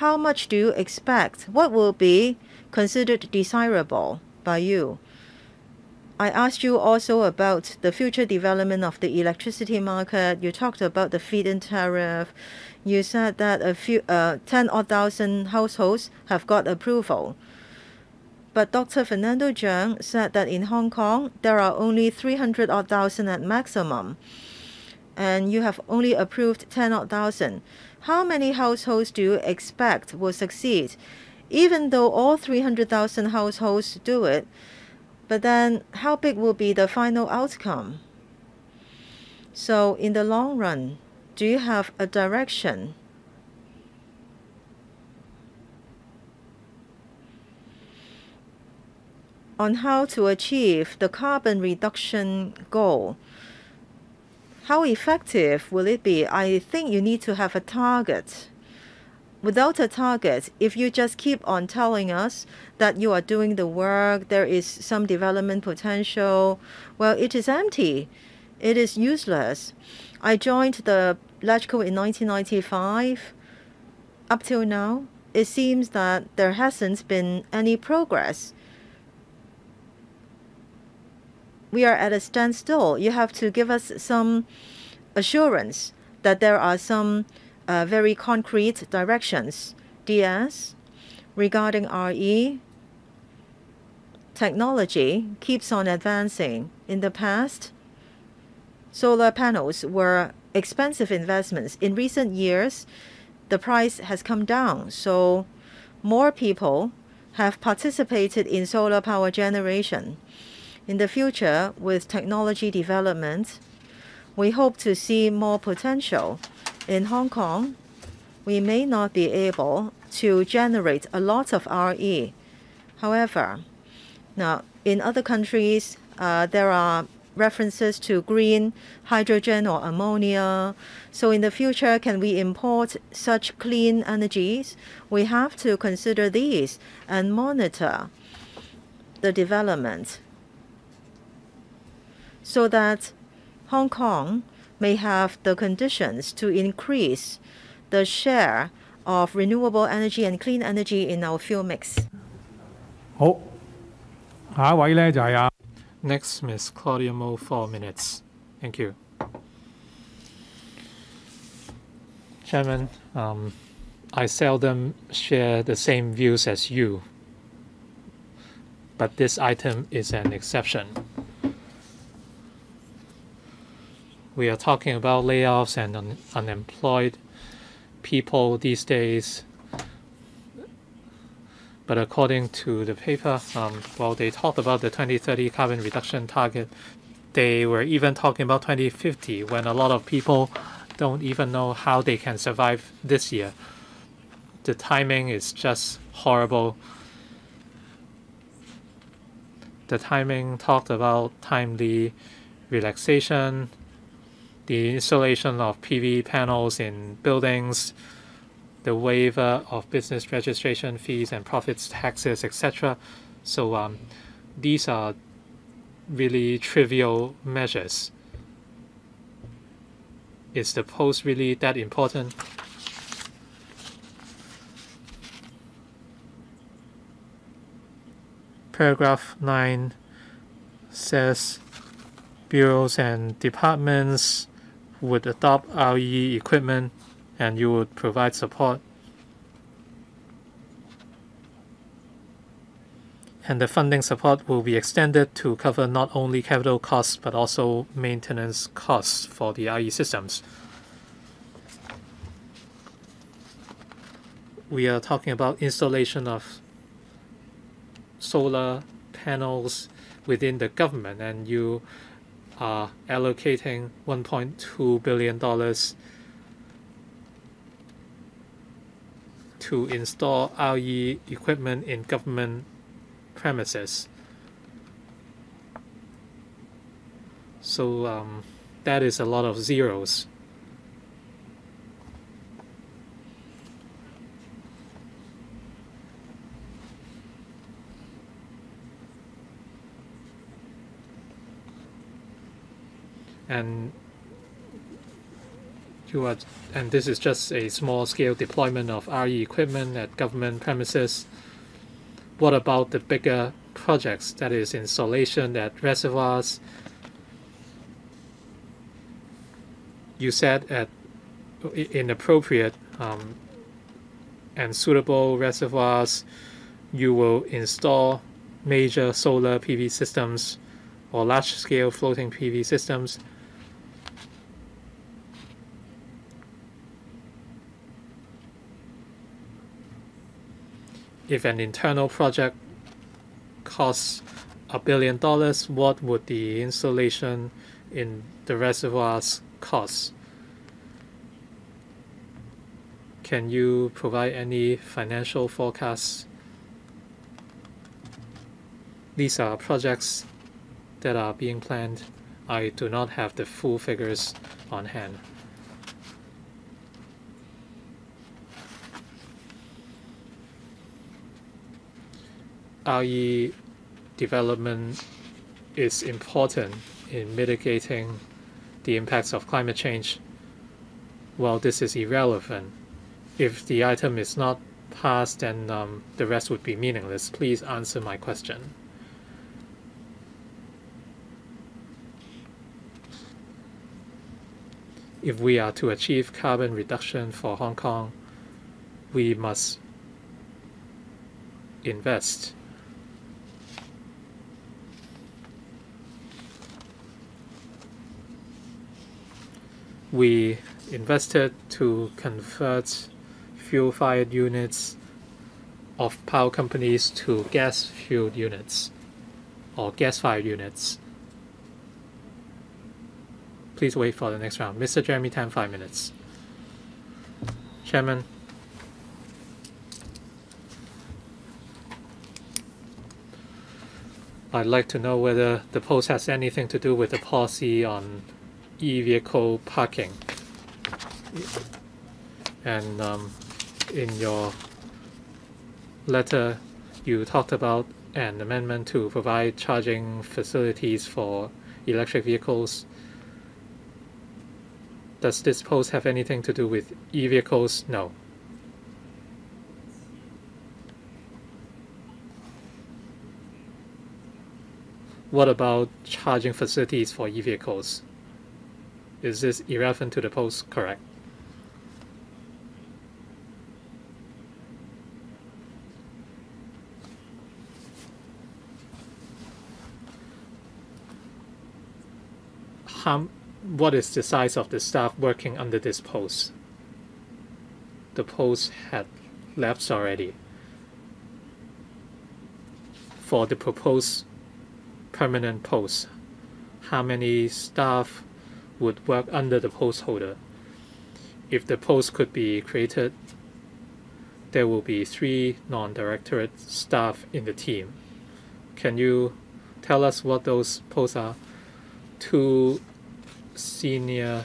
how much do you expect? What will be considered desirable by you? I asked you also about the future development of the electricity market. You talked about the feed-in tariff. You said that a few uh, 10 odd thousand households have got approval. But Dr. Fernando Cheung said that in Hong Kong there are only 300 odd thousand at maximum, and you have only approved 10 odd thousand. How many households do you expect will succeed? Even though all 300,000 households do it, but then how big will be the final outcome? So, in the long run, do you have a direction? On how to achieve the carbon reduction goal. How effective will it be? I think you need to have a target without a target, if you just keep on telling us that you are doing the work, there is some development potential, well, it is empty. It is useless. I joined the LegCo in 1995. Up till now, it seems that there hasn't been any progress. We are at a standstill. You have to give us some assurance that there are some uh, very concrete directions. DS, regarding RE, technology keeps on advancing. In the past, solar panels were expensive investments. In recent years, the price has come down, so more people have participated in solar power generation. In the future, with technology development, we hope to see more potential in Hong Kong, we may not be able to generate a lot of RE. However, now in other countries, uh, there are references to green hydrogen or ammonia. So in the future, can we import such clean energies? We have to consider these and monitor the development so that Hong Kong may have the conditions to increase the share of renewable energy and clean energy in our fuel mix. 好，下一位咧就系啊 Next, Ms. Claudia Mo, four minutes. Thank you. Chairman, um, I seldom share the same views as you, but this item is an exception. We are talking about layoffs and un- unemployed people these days. But according to the paper, um, well, they talked about the 2030 carbon reduction target. They were even talking about 2050 when a lot of people don't even know how they can survive this year. The timing is just horrible. The timing talked about timely relaxation, the installation of PV panels in buildings, the waiver of business registration fees and profits taxes, etc. So um, these are really trivial measures. Is the post really that important? Paragraph 9 says bureaus and departments would adopt RE equipment and you would provide support. And the funding support will be extended to cover not only capital costs but also maintenance costs for the RE systems. We are talking about installation of solar panels within the government, and you are allocating $1.2 billion to install RE equipment in government premises. So um, that is a lot of zeros. And you are and this is just a small scale deployment of RE equipment at government premises. What about the bigger projects, that is installation at reservoirs, you said at inappropriate um, and suitable reservoirs, you will install major solar PV systems or large scale floating PV systems. If an internal project costs a billion dollars, what would the installation in the reservoirs cost? Can you provide any financial forecasts? These are projects that are being planned. I do not have the full figures on hand. RE development is important in mitigating the impacts of climate change. While this is irrelevant, if the item is not passed, then um, the rest would be meaningless. Please answer my question. If we are to achieve carbon reduction for Hong Kong, we must invest we invested to convert fuel-fired units of power companies to gas-fueled units or gas-fired units. Please wait for the next round. Mr. Jeremy Tam, five minutes. Chairman. I'd like to know whether the post has anything to do with the policy on e-vehicle parking. And um, in your letter, you talked about an amendment to provide charging facilities for electric vehicles. Does this post have anything to do with e-vehicles? No. What about charging facilities for e-vehicles? Is this irrelevant to the post? Correct. How, what is the size of the staff working under this post? The post had lapsed already. For the proposed permanent post, how many staff would work under the post holder. If the post could be created, there will be three non-directorate staff in the team. Can you tell us what those posts are? Two senior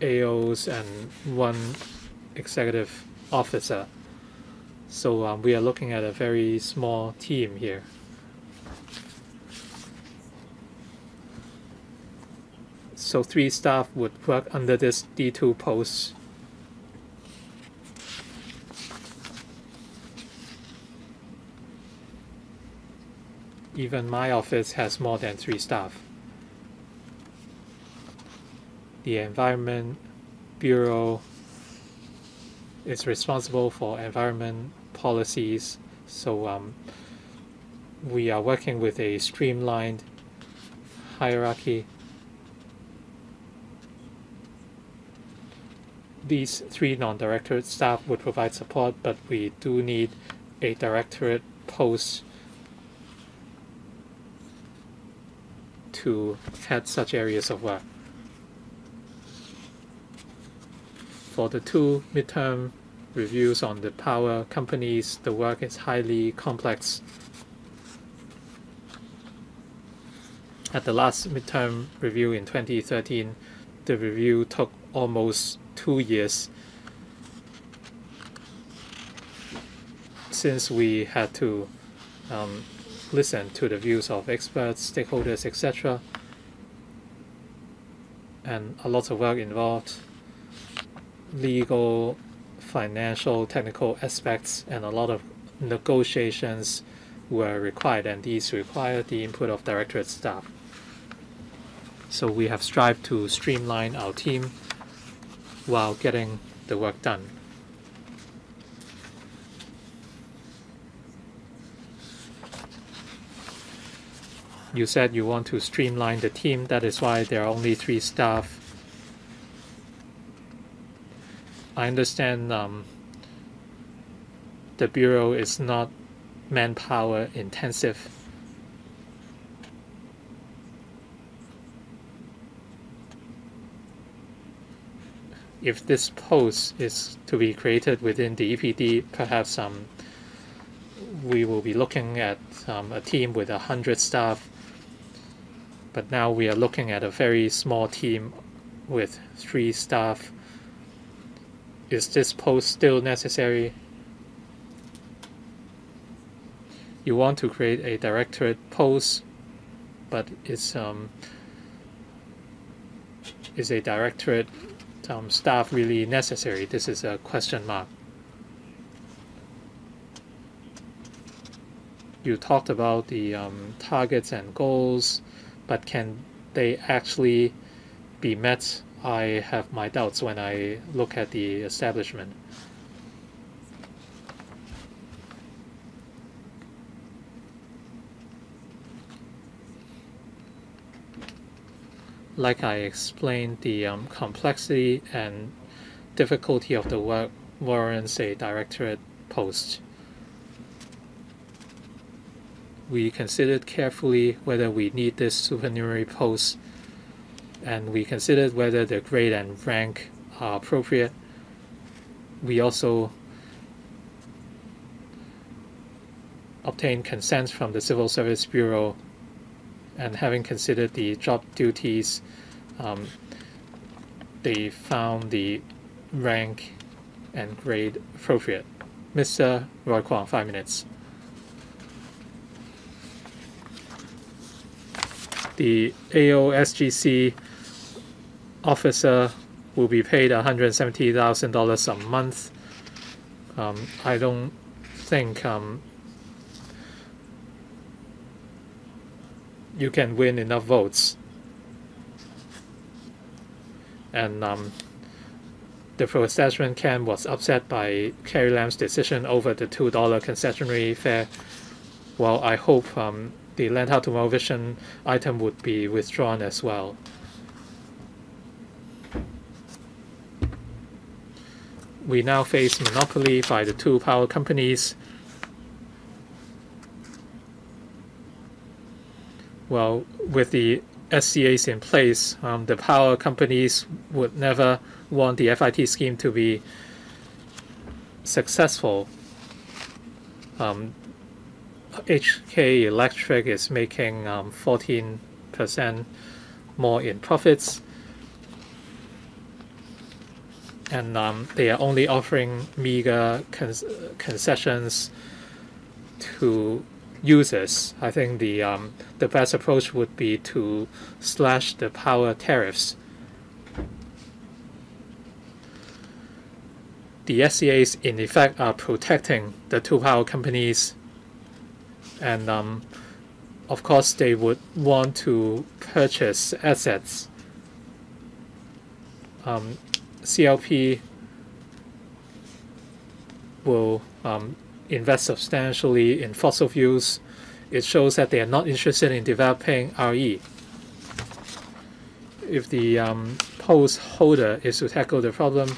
AOs and one executive officer. So um, we are looking at a very small team here. So three staff would work under this D2 post. Even my office has more than three staff. The Environment Bureau is responsible for environment policies. So um, we are working with a streamlined hierarchy these three non-directorate staff would provide support, but we do need a directorate post to head such areas of work. For the two midterm reviews on the power companies, the work is highly complex. At the last midterm review in 2013, the review took almost two years since we had to um, listen to the views of experts, stakeholders, etc. And a lot of work involved legal, financial, technical aspects, and a lot of negotiations were required, and these require the input of directorate staff. So we have strived to streamline our team while getting the work done. You said you want to streamline the team, that is why there are only three staff. I understand um, the Bureau is not manpower intensive. If this post is to be created within the EPD, perhaps um, we will be looking at um, a team with a hundred staff. But now we are looking at a very small team with three staff. Is this post still necessary? you want to create a directorate post, but it's um, is a directorate um, staff really necessary? This is a question mark. You talked about the um, targets and goals, but can they actually be met? I have my doubts when I look at the establishment. Like I explained, the um, complexity and difficulty of the work warrants a directorate post. We considered carefully whether we need this supernumerary post, and we considered whether the grade and rank are appropriate. We also obtained consent from the Civil Service Bureau and having considered the job duties, um, they found the rank and grade appropriate. Mr. Roy Kwong, five minutes. The AOSGC officer will be paid $170,000 a month. Um, I don't think um, you can win enough votes. And um, the pro-establishment camp was upset by Carrie Lam's decision over the $2 concessionary fare. Well, I hope um, the Lantau Tomorrow Vision item would be withdrawn as well. We now face monopoly by the two power companies well, with the SCAs in place, um, the power companies would never want the FIT scheme to be successful. Um, HK Electric is making um, 14% more in profits. And um, they are only offering meager concessions to users, I think the um, the best approach would be to slash the power tariffs. The SCAs in effect are protecting the two power companies, and um, of course they would want to purchase assets. Um, CLP will um, invest substantially in fossil fuels, it shows that they are not interested in developing RE. If the um, post holder is to tackle the problem,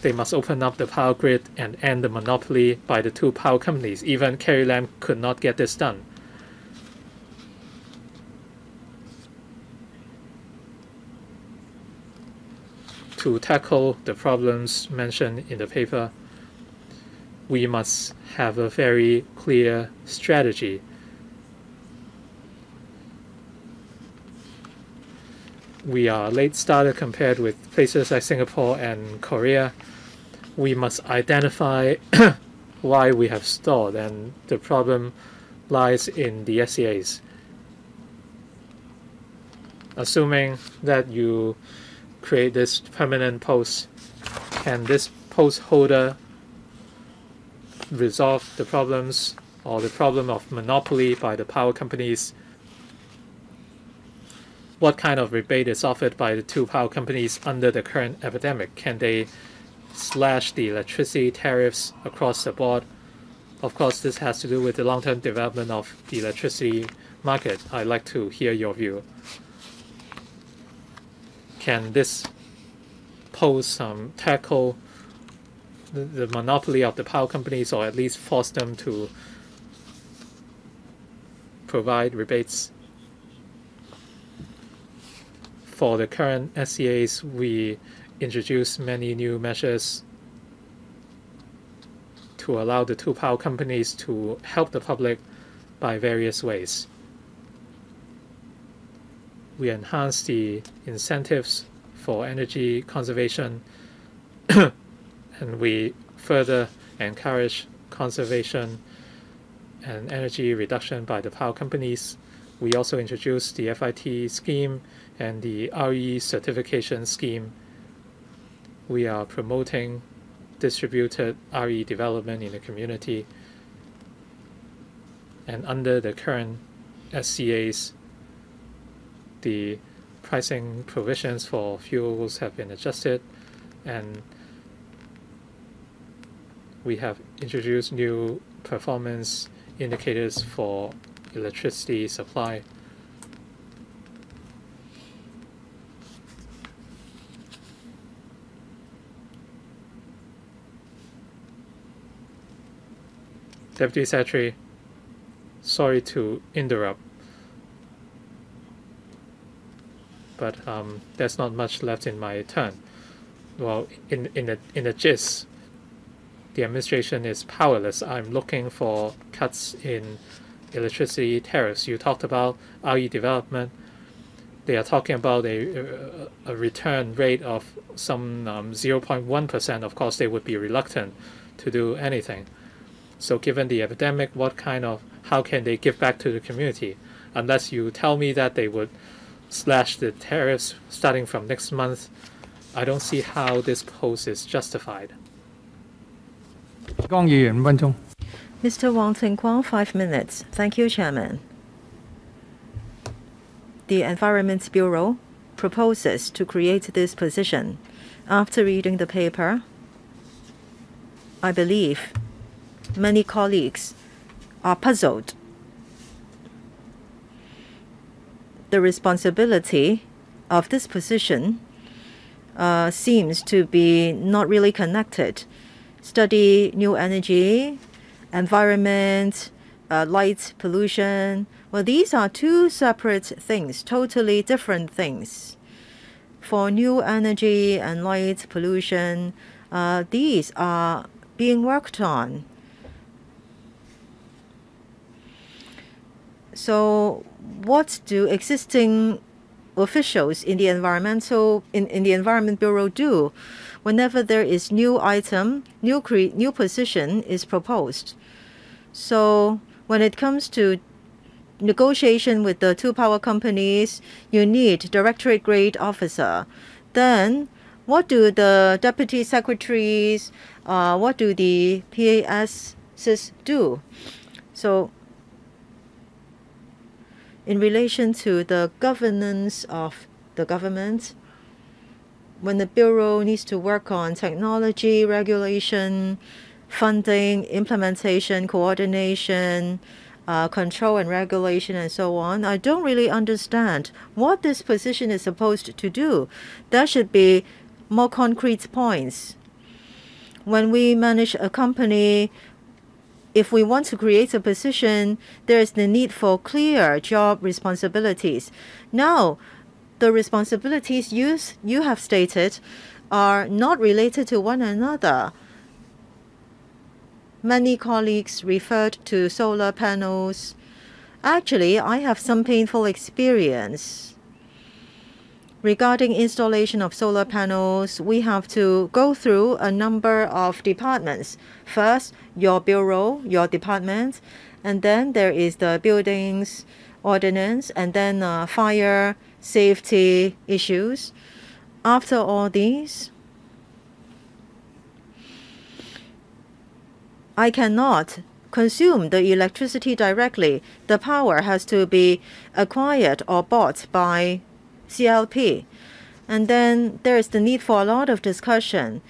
they must open up the power grid and end the monopoly by the two power companies. Even Carrie Lam could not get this done. To tackle the problems mentioned in the paper, we must have a very clear strategy. We are a late starter compared with places like Singapore and Korea. We must identify [coughs] why we have stalled, and the problem lies in the SCAs. Assuming that you create this permanent post, can this post holder resolve the problems or the problem of monopoly by the power companies. What kind of rebate is offered by the two power companies under the current epidemic? Can they slash the electricity tariffs across the board? Of course, this has to do with the long-term development of the electricity market. I'd like to hear your view. Can this pose some tackle the, monopoly of the power companies or at least force them to provide rebates. For the current SCAs, we introduced many new measures to allow the two power companies to help the public by various ways. We enhanced the incentives for energy conservation [clears throat] and we further encourage conservation and energy reduction by the power companies. We also introduced the FIT scheme and the RE certification scheme. We are promoting distributed RE development in the community. And under the current SCAs, the pricing provisions for fuels have been adjusted and we have introduced new performance indicators for electricity supply. Deputy Secretary, sorry to interrupt, but um, there's not much left in my turn. Well, in in the in the gist, the administration is powerless. I'm looking for cuts in electricity tariffs. You talked about RE development. They are talking about a, a return rate of some um, 0.1%. Of course, they would be reluctant to do anything. So, given the epidemic, what kind of how can they give back to the community? Unless you tell me that they would slash the tariffs starting from next month, I don't see how this post is justified. 江议员五分钟。Mr. Wang Tengquang, five minutes. Thank you, Chairman. The Environment Bureau proposes to create this position. After reading the paper, I believe many colleagues are puzzled. The responsibility of this position uh, seems to be not really connected study new energy, environment, uh, light pollution. Well, these are two separate things, totally different things. For new energy and light pollution, uh, these are being worked on. So, what do existing officials in the environmental in, in the Environment Bureau do? Whenever there is new item, new cre- new position is proposed. So when it comes to negotiation with the two power companies, you need directorate grade officer. Then what do the deputy secretaries, uh, what do the PAS do? So in relation to the governance of the government, when the Bureau needs to work on technology, regulation, funding, implementation, coordination, uh, control and regulation, and so on, I don't really understand what this position is supposed to do. There should be more concrete points. When we manage a company, if we want to create a position, there is the need for clear job responsibilities. Now, the responsibilities you, you have stated are not related to one another. Many colleagues referred to solar panels. Actually, I have some painful experience. Regarding installation of solar panels, we have to go through a number of departments. First, your bureau, your department, and then there is the buildings ordinance, and then uh, fire safety issues. After all these, I cannot consume the electricity directly. The power has to be acquired or bought by CLP. And then there is the need for a lot of discussion.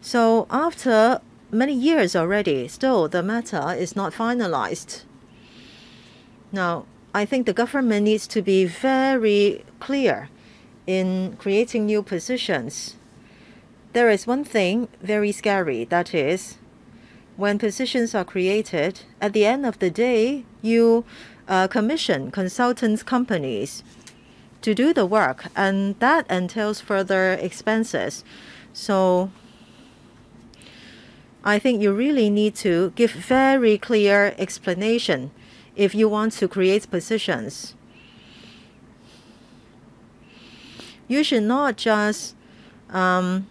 So after many years already, still the matter is not finalized. Now, I think the government needs to be very clear in creating new positions. There is one thing very scary that is, when positions are created, at the end of the day, you uh, commission consultants companies to do the work, and that entails further expenses. So I think you really need to give very clear explanation if you want to create positions. You should not just um,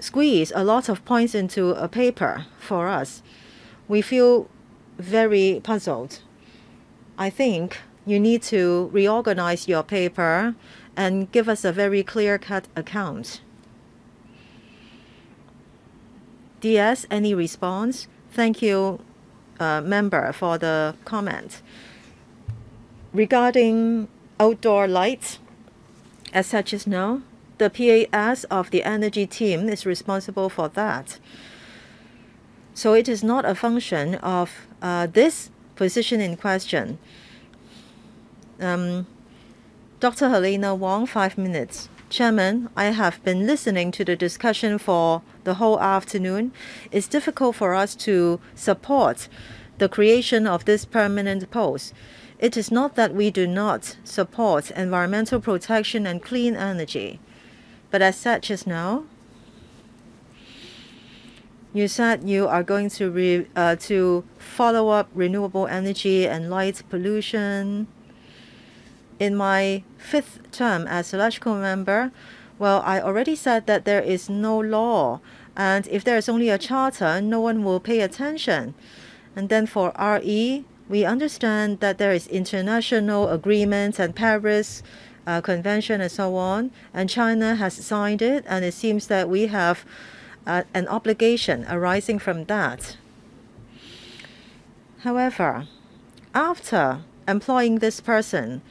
squeeze a lot of points into a paper for us. We feel very puzzled. I think you need to reorganize your paper and give us a very clear cut account. DS, any response? Thank you, uh, member, for the comment. Regarding outdoor lights, as such as now, the PAS of the energy team is responsible for that. So it is not a function of uh, this position in question. Um, Dr. Helena Wong, five minutes. Chairman, I have been listening to the discussion for the whole afternoon. It's difficult for us to support the creation of this permanent post. It is not that we do not support environmental protection and clean energy, but as such as now, you said you are going to re, uh, to follow up renewable energy and light pollution in my fifth term as electrical member, well, I already said that there is no law, and if there is only a charter, no one will pay attention. And then for RE, we understand that there is international agreements and Paris uh, Convention and so on, and China has signed it, and it seems that we have uh, an obligation arising from that. However, after employing this person,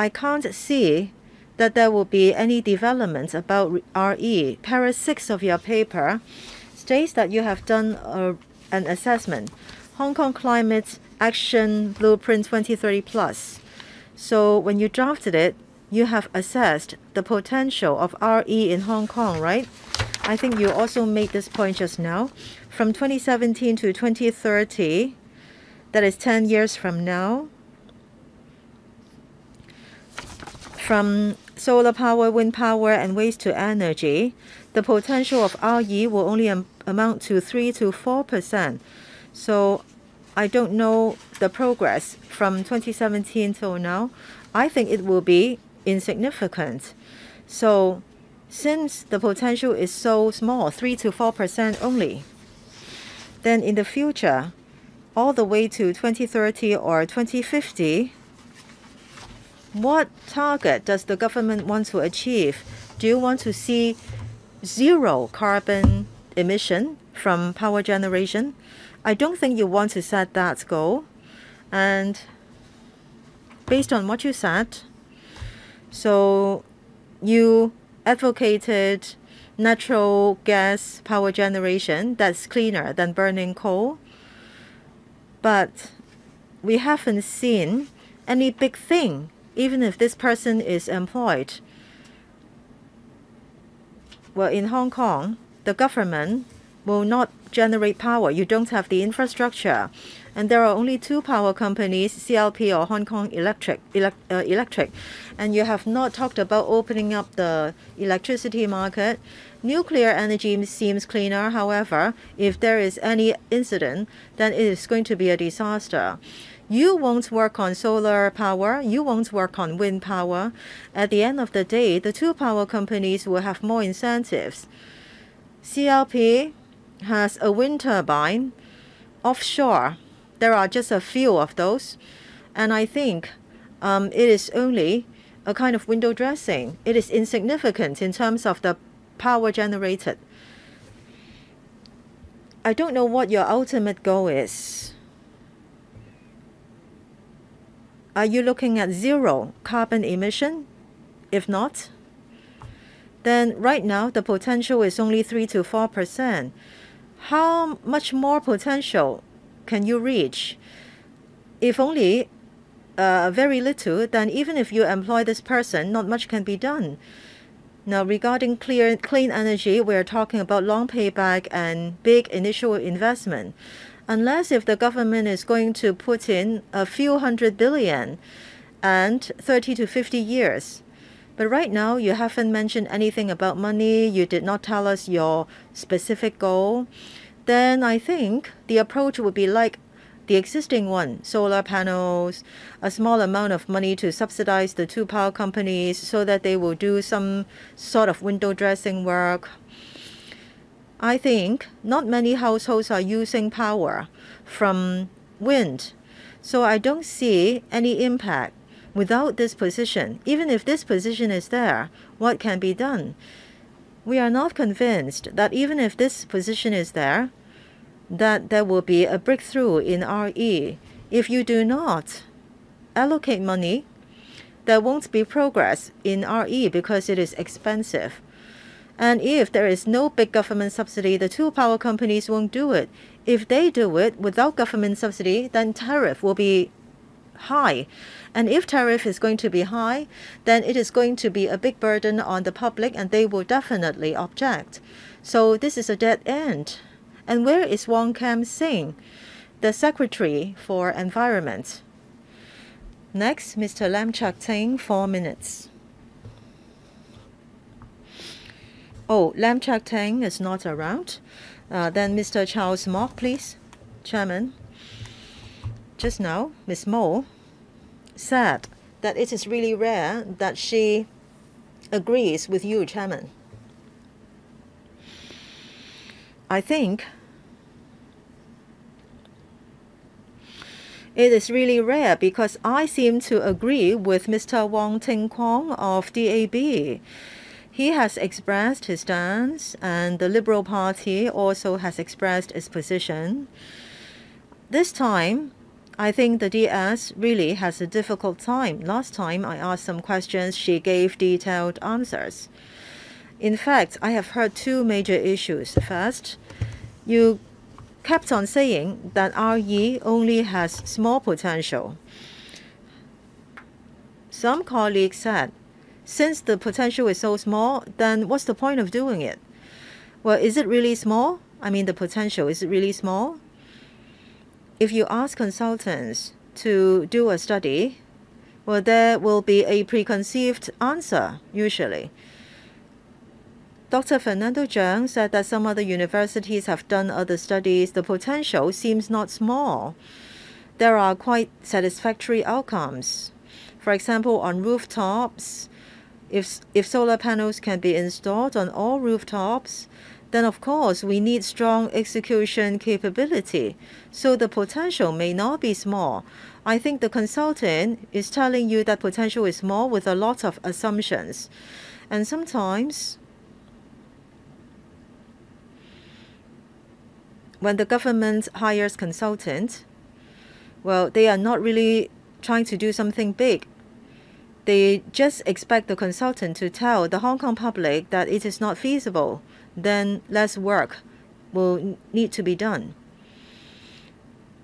I can't see that there will be any developments about RE. Para 6 of your paper states that you have done a, an assessment. Hong Kong Climate Action Blueprint 2030 Plus. So when you drafted it, you have assessed the potential of RE in Hong Kong, right? I think you also made this point just now. From 2017 to 2030, that is 10 years from now, From solar power, wind power, and waste to energy, the potential of RE will only am amount to 3 to 4 percent. So I don't know the progress from 2017 till now. I think it will be insignificant. So since the potential is so small, 3 to 4 percent only, then in the future, all the way to 2030 or 2050, what target does the government want to achieve? Do you want to see zero carbon emission from power generation? I don't think you want to set that goal. And based on what you said, so you advocated natural gas power generation that's cleaner than burning coal. But we haven't seen any big thing even if this person is employed. Well, in Hong Kong, the government will not generate power. You don't have the infrastructure. And there are only two power companies, CLP or Hong Kong Electric, elect, uh, Electric. And you have not talked about opening up the electricity market. Nuclear energy seems cleaner. However, if there is any incident, then it is going to be a disaster. You won't work on solar power, you won't work on wind power. At the end of the day, the two power companies will have more incentives. CLP has a wind turbine offshore. There are just a few of those. And I think um, it is only a kind of window dressing. It is insignificant in terms of the power generated. I don't know what your ultimate goal is. Are you looking at zero carbon emission? If not, then right now the potential is only 3 to 4%. How much more potential can you reach? If only uh, very little, then even if you employ this person, not much can be done. Now, regarding clear, clean energy, we're talking about long payback and big initial investment. Unless if the government is going to put in a few hundred billion and 30 to 50 years. But right now, you haven't mentioned anything about money. You did not tell us your specific goal. Then I think the approach would be like the existing one solar panels, a small amount of money to subsidize the two power companies so that they will do some sort of window dressing work. I think not many households are using power from wind, so I don't see any impact without this position. Even if this position is there, what can be done? We are not convinced that even if this position is there, that there will be a breakthrough in RE. If you do not allocate money, there won't be progress in RE because it is expensive. And if there is no big government subsidy, the two power companies won't do it. If they do it without government subsidy, then tariff will be high. And if tariff is going to be high, then it is going to be a big burden on the public and they will definitely object. So this is a dead end. And where is Wong Kam Sing, the Secretary for Environment? Next, Mr. Lam Cheuk Ting, four minutes. Oh, Lam Cheuk Ting is not around. Uh, then Mr. Charles Mok, please. Chairman. Just now, Ms. Mo said that it is really rare that she agrees with you, Chairman. I think It is really rare because I seem to agree with Mr. Wong Ting Kwong of DAB. He has expressed his stance, and the Liberal Party also has expressed its position. This time, I think the DS really has a difficult time. Last time I asked some questions, she gave detailed answers. In fact, I have heard two major issues. First, you kept on saying that RE only has small potential. Some colleagues said, since the potential is so small, then what's the point of doing it? Well, is it really small? I mean, the potential, is it really small? If you ask consultants to do a study, well, there will be a preconceived answer, usually. Dr. Fernando Cheung said that some other universities have done other studies. The potential seems not small. There are quite satisfactory outcomes. For example, on rooftops, if, if solar panels can be installed on all rooftops, then of course we need strong execution capability. So the potential may not be small. I think the consultant is telling you that potential is small with a lot of assumptions. And sometimes when the government hires consultants, well, they are not really trying to do something big. They just expect the consultant to tell the Hong Kong public that it is not feasible. Then less work will need to be done.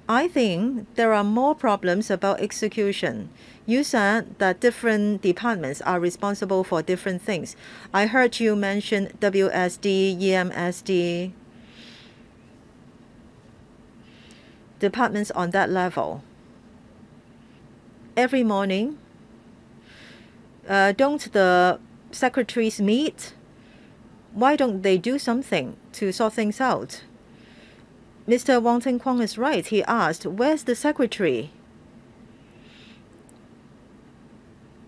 I think there are more problems about execution. You said that different departments are responsible for different things. I heard you mention WSD, EMSD, departments on that level. Every morning, uh, don't the secretaries meet? Why don't they do something to sort things out? Mr. Wong Ting Kwong is right. He asked, Where's the secretary?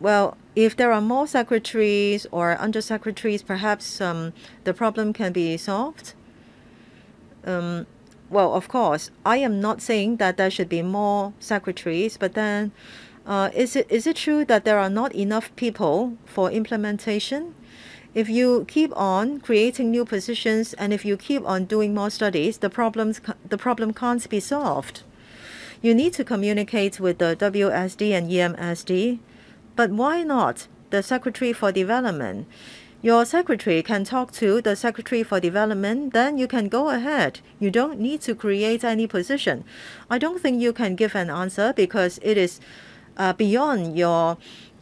Well, if there are more secretaries or undersecretaries, perhaps um, the problem can be solved. Um, well, of course, I am not saying that there should be more secretaries, but then uh, is it is it true that there are not enough people for implementation? If you keep on creating new positions and if you keep on doing more studies, the problems the problem can't be solved. You need to communicate with the WSD and EMSD, but why not the Secretary for Development? Your secretary can talk to the Secretary for Development, then you can go ahead. You don't need to create any position. I don't think you can give an answer because it is uh, beyond your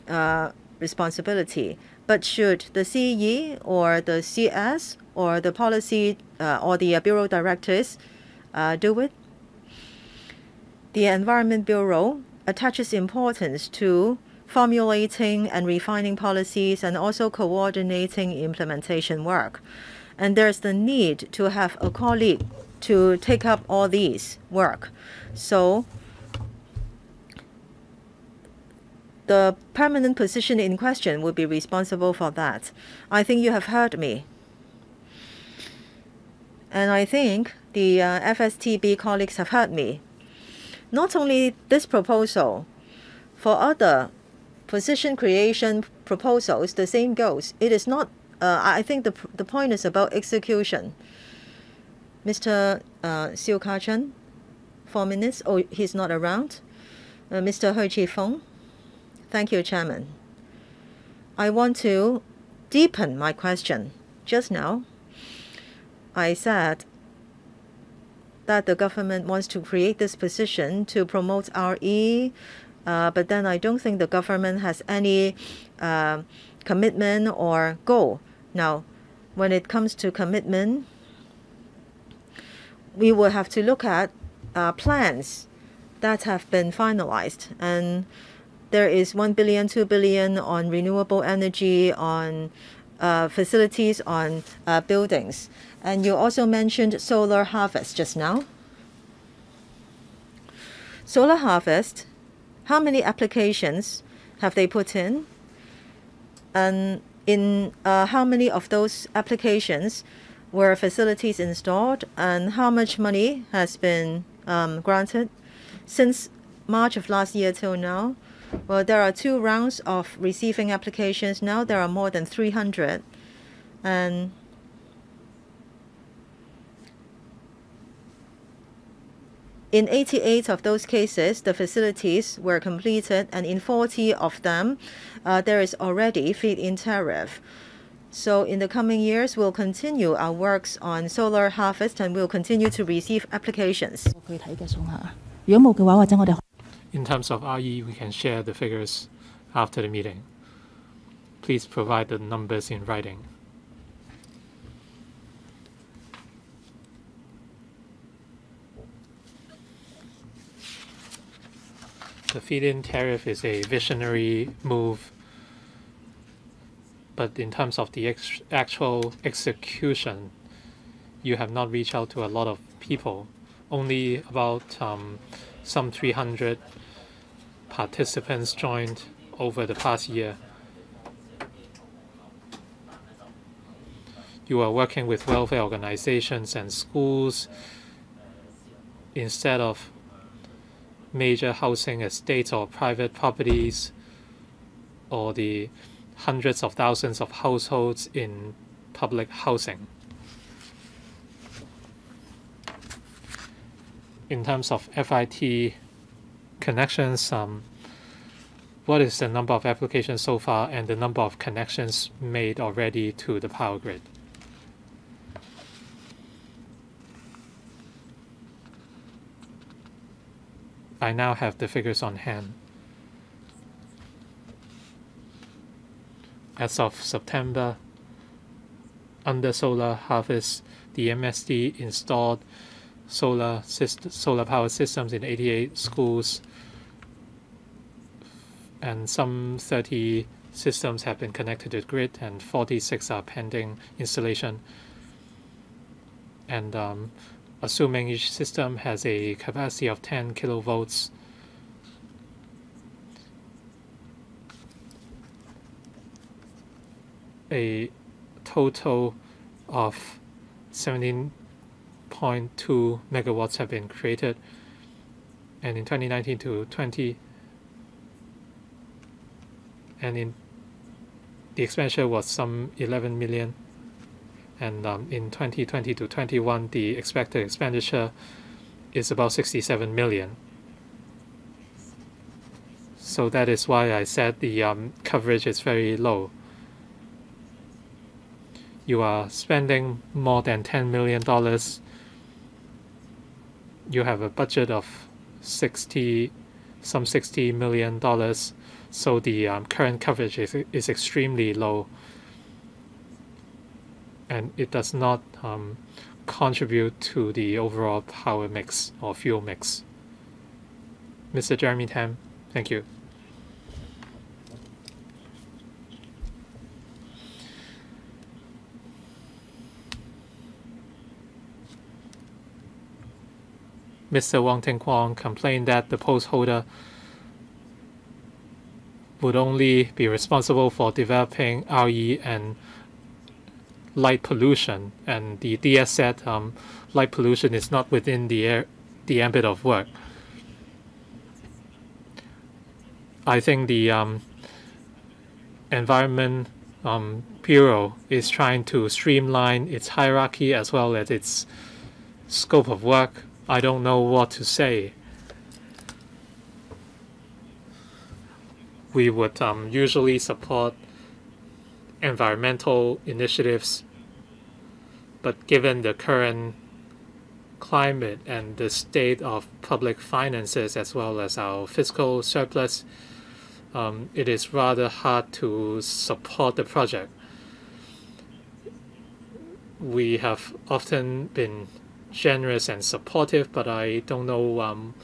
uh, responsibility. But should the CE or the CS or the policy uh, or the bureau directors uh, do it? The Environment Bureau attaches importance to formulating and refining policies and also coordinating implementation work. And there's the need to have a colleague to take up all these work. So the permanent position in question will be responsible for that. I think you have heard me. And I think the uh, FSTB colleagues have heard me. Not only this proposal, for other position creation proposals, the same goes. It is not, uh, I think the, the point is about execution. Mr. Uh, Shiu Ka-chun, four minutes. Oh, he's not around. Uh, Mr. Hui Chi-fung. Thank you, Chairman. I want to deepen my question. Just now, I said that the government wants to create this position to promote RE, uh, but then I don't think the government has any uh, commitment or goal. Now, when it comes to commitment, we will have to look at uh, plans that have been finalized and there is 1 billion, 2 billion on renewable energy, on uh, facilities, on uh, buildings. And you also mentioned solar harvest just now. Solar harvest, how many applications have they put in? And in uh, how many of those applications were facilities installed? And how much money has been um, granted? Since March of last year till now, well, there are two rounds of receiving applications. Now there are more than 300. And in 88 of those cases, the facilities were completed, and in 40 of them, uh, there is already feed-in tariff. So in the coming years, we'll continue our works on solar harvest, and we'll continue to receive applications. In terms of RE, we can share the figures after the meeting. Please provide the numbers in writing. The feed-in tariff is a visionary move, but in terms of the ex actual execution, you have not reached out to a lot of people. Only about um, some 300 participants joined over the past year. You are working with welfare organizations and schools instead of major housing estates or private properties or the hundreds of thousands of households in public housing. In terms of FIT connections, um, what is the number of applications so far and the number of connections made already to the power grid? I now have the figures on hand. As of September, under solar harvest, the EMSD installed solar solar power systems in 88 schools, and some 30 systems have been connected to the grid, and 46 are pending installation. And um, assuming each system has a capacity of 10 kilovolts, a total of 17.2 megawatts have been created. And in 2019 to 20, and in the expenditure was some 11 million, and um, in 2020 to 21, the expected expenditure is about 67 million. So that is why I said the um, coverage is very low. You are spending more than 10 million dollars. You have a budget of 60, some 60 million dollars. So the um, current coverage is, is extremely low, and it does not um, contribute to the overall power mix or fuel mix. Mr. Jeremy Tam, thank you. Mr. Wong Ting Kwong complained that the post holder would only be responsible for developing RE and light pollution, and the DS um, light pollution is not within the air, the ambit of work. I think the um, Environment um, Bureau is trying to streamline its hierarchy as well as its scope of work. I don't know what to say. We would um, usually support environmental initiatives, but given the current climate and the state of public finances as well as our fiscal surplus, um, it is rather hard to support the project. We have often been generous and supportive, but I don't know um,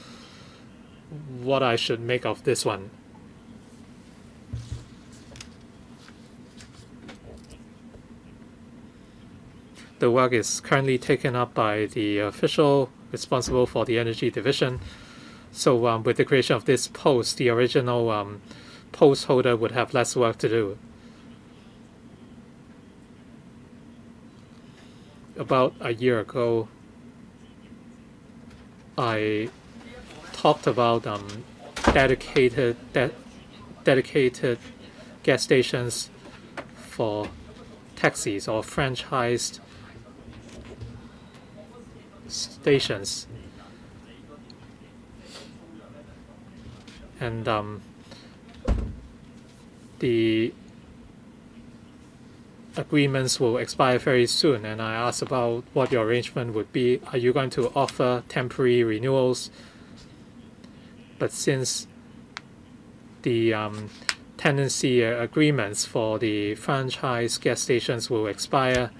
what I should make of this one. The work is currently taken up by the official responsible for the energy division. So um, with the creation of this post, the original um, post holder would have less work to do. About a year ago, I talked about um, dedicated de dedicated gas stations for taxis or franchised stations. And um, the agreements will expire very soon, and I asked about what your arrangement would be. Are you going to offer temporary renewals? But since the um, tenancy agreements for the franchise gas stations will expire,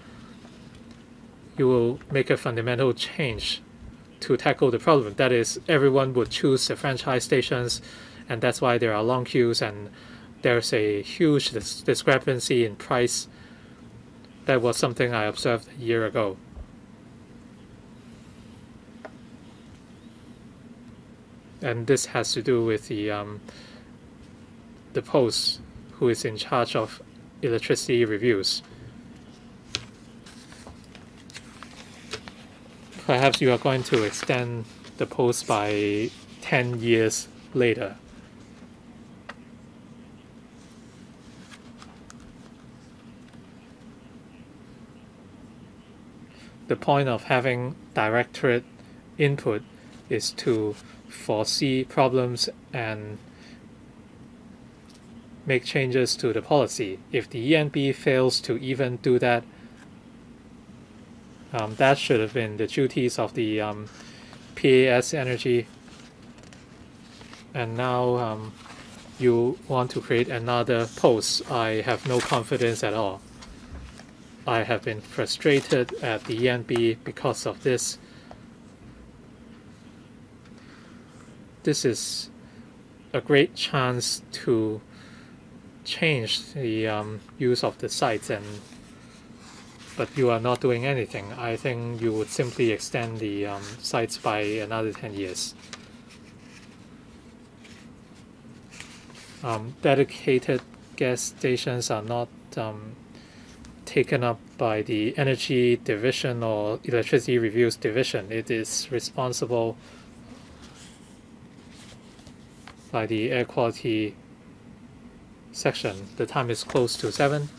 you will make a fundamental change to tackle the problem. That is, everyone would choose the franchise stations, and that's why there are long queues and there's a huge dis discrepancy in price that was something I observed a year ago. And this has to do with the um, the post who is in charge of electricity reviews. Perhaps you are going to extend the post by 10 years later. the point of having directorate input is to foresee problems and make changes to the policy. If the ENB fails to even do that, um, that should have been the duties of the um, PAS Energy. And now um, you want to create another post. I have no confidence at all. I have been frustrated at the ENB because of this. This is a great chance to change the um, use of the sites and but you are not doing anything. I think you would simply extend the um, sites by another 10 years. Um, dedicated gas stations are not um, taken up by the Energy Division or Electricity Reviews Division. It is responsible by the Air Quality section. The time is close to 7.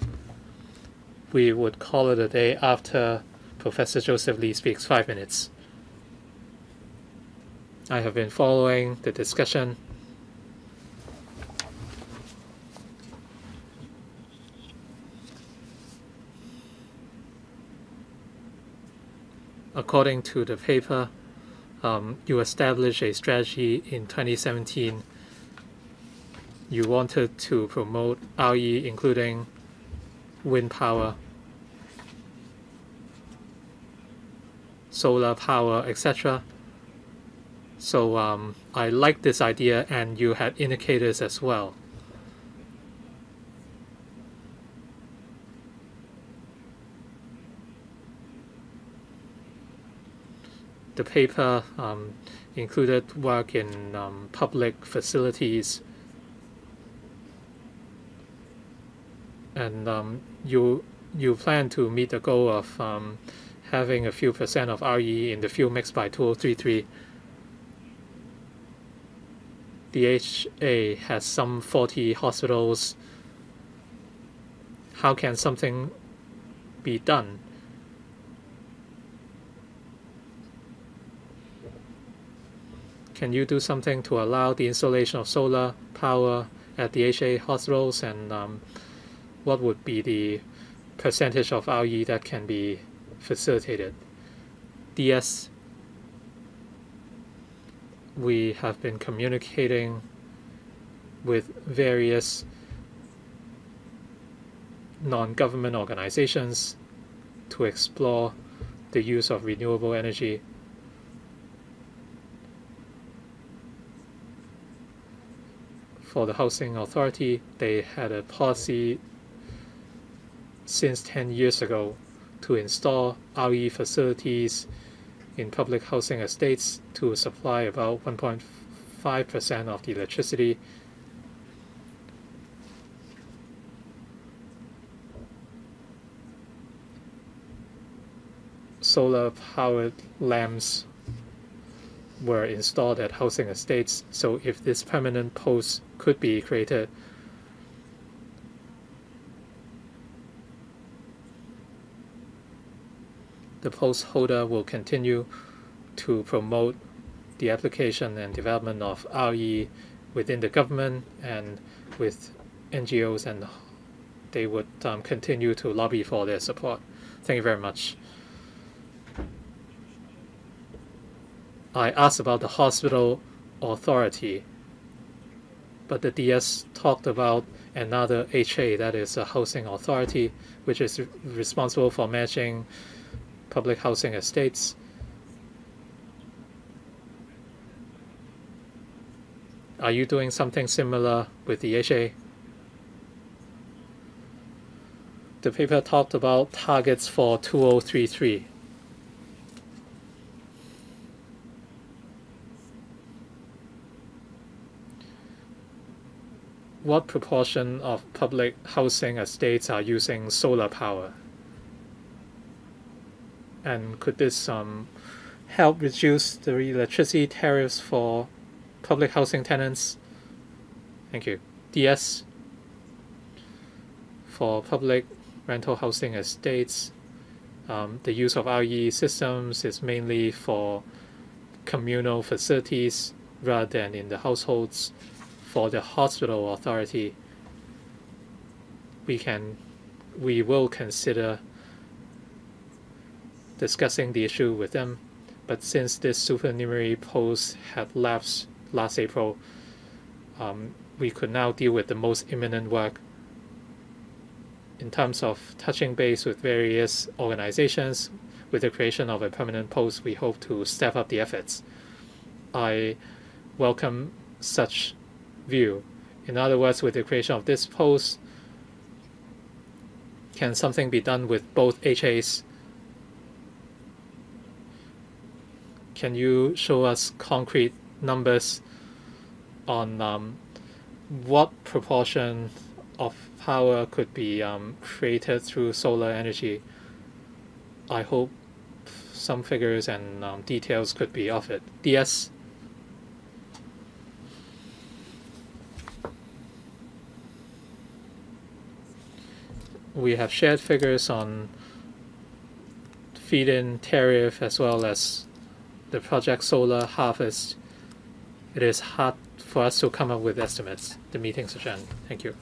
We would call it a day after Professor Joseph Lee speaks 5 minutes. I have been following the discussion. According to the paper, um, you established a strategy in 2017. You wanted to promote RE, including wind power, solar power, etc. So um, I like this idea, and you had indicators as well. The paper um, included work in um, public facilities, and um, you you plan to meet the goal of um, having a few percent of RE in the fuel mix by 2033. the HA has some 40 hospitals. How can something be done? Can you do something to allow the installation of solar power at the HA hospitals and um, what would be the percentage of RE that can be facilitated? DS, we have been communicating with various non-government organizations to explore the use of renewable energy for the housing authority they had a policy since 10 years ago to install RE facilities in public housing estates to supply about 1.5% of the electricity. Solar powered lamps were installed at housing estates, so if this permanent post could be created, the post holder will continue to promote the application and development of RE within the government and with NGOs, and they would um, continue to lobby for their support. Thank you very much. I asked about the hospital authority, but the DS talked about another HA, that is a housing authority, which is responsible for matching public housing estates. Are you doing something similar with the HA? The paper talked about targets for 2033. What proportion of public housing estates are using solar power? And could this um, help reduce the electricity tariffs for public housing tenants? Thank you. DS for public rental housing estates. Um, the use of RE systems is mainly for communal facilities rather than in the households. For the hospital authority, we can, we will consider discussing the issue with them, but since this supernumerary post had lapsed last April, um, we could now deal with the most imminent work in terms of touching base with various organizations. With the creation of a permanent post, we hope to step up the efforts. I welcome such view. In other words, with the creation of this post, can something be done with both HAs can you show us concrete numbers on um, what proportion of power could be um, created through solar energy? I hope some figures and um, details could be offered. DS we have shared figures on feed-in tariff as well as the project solar harvest, it is hard for us to come up with estimates. The meeting's adjourned. Thank you.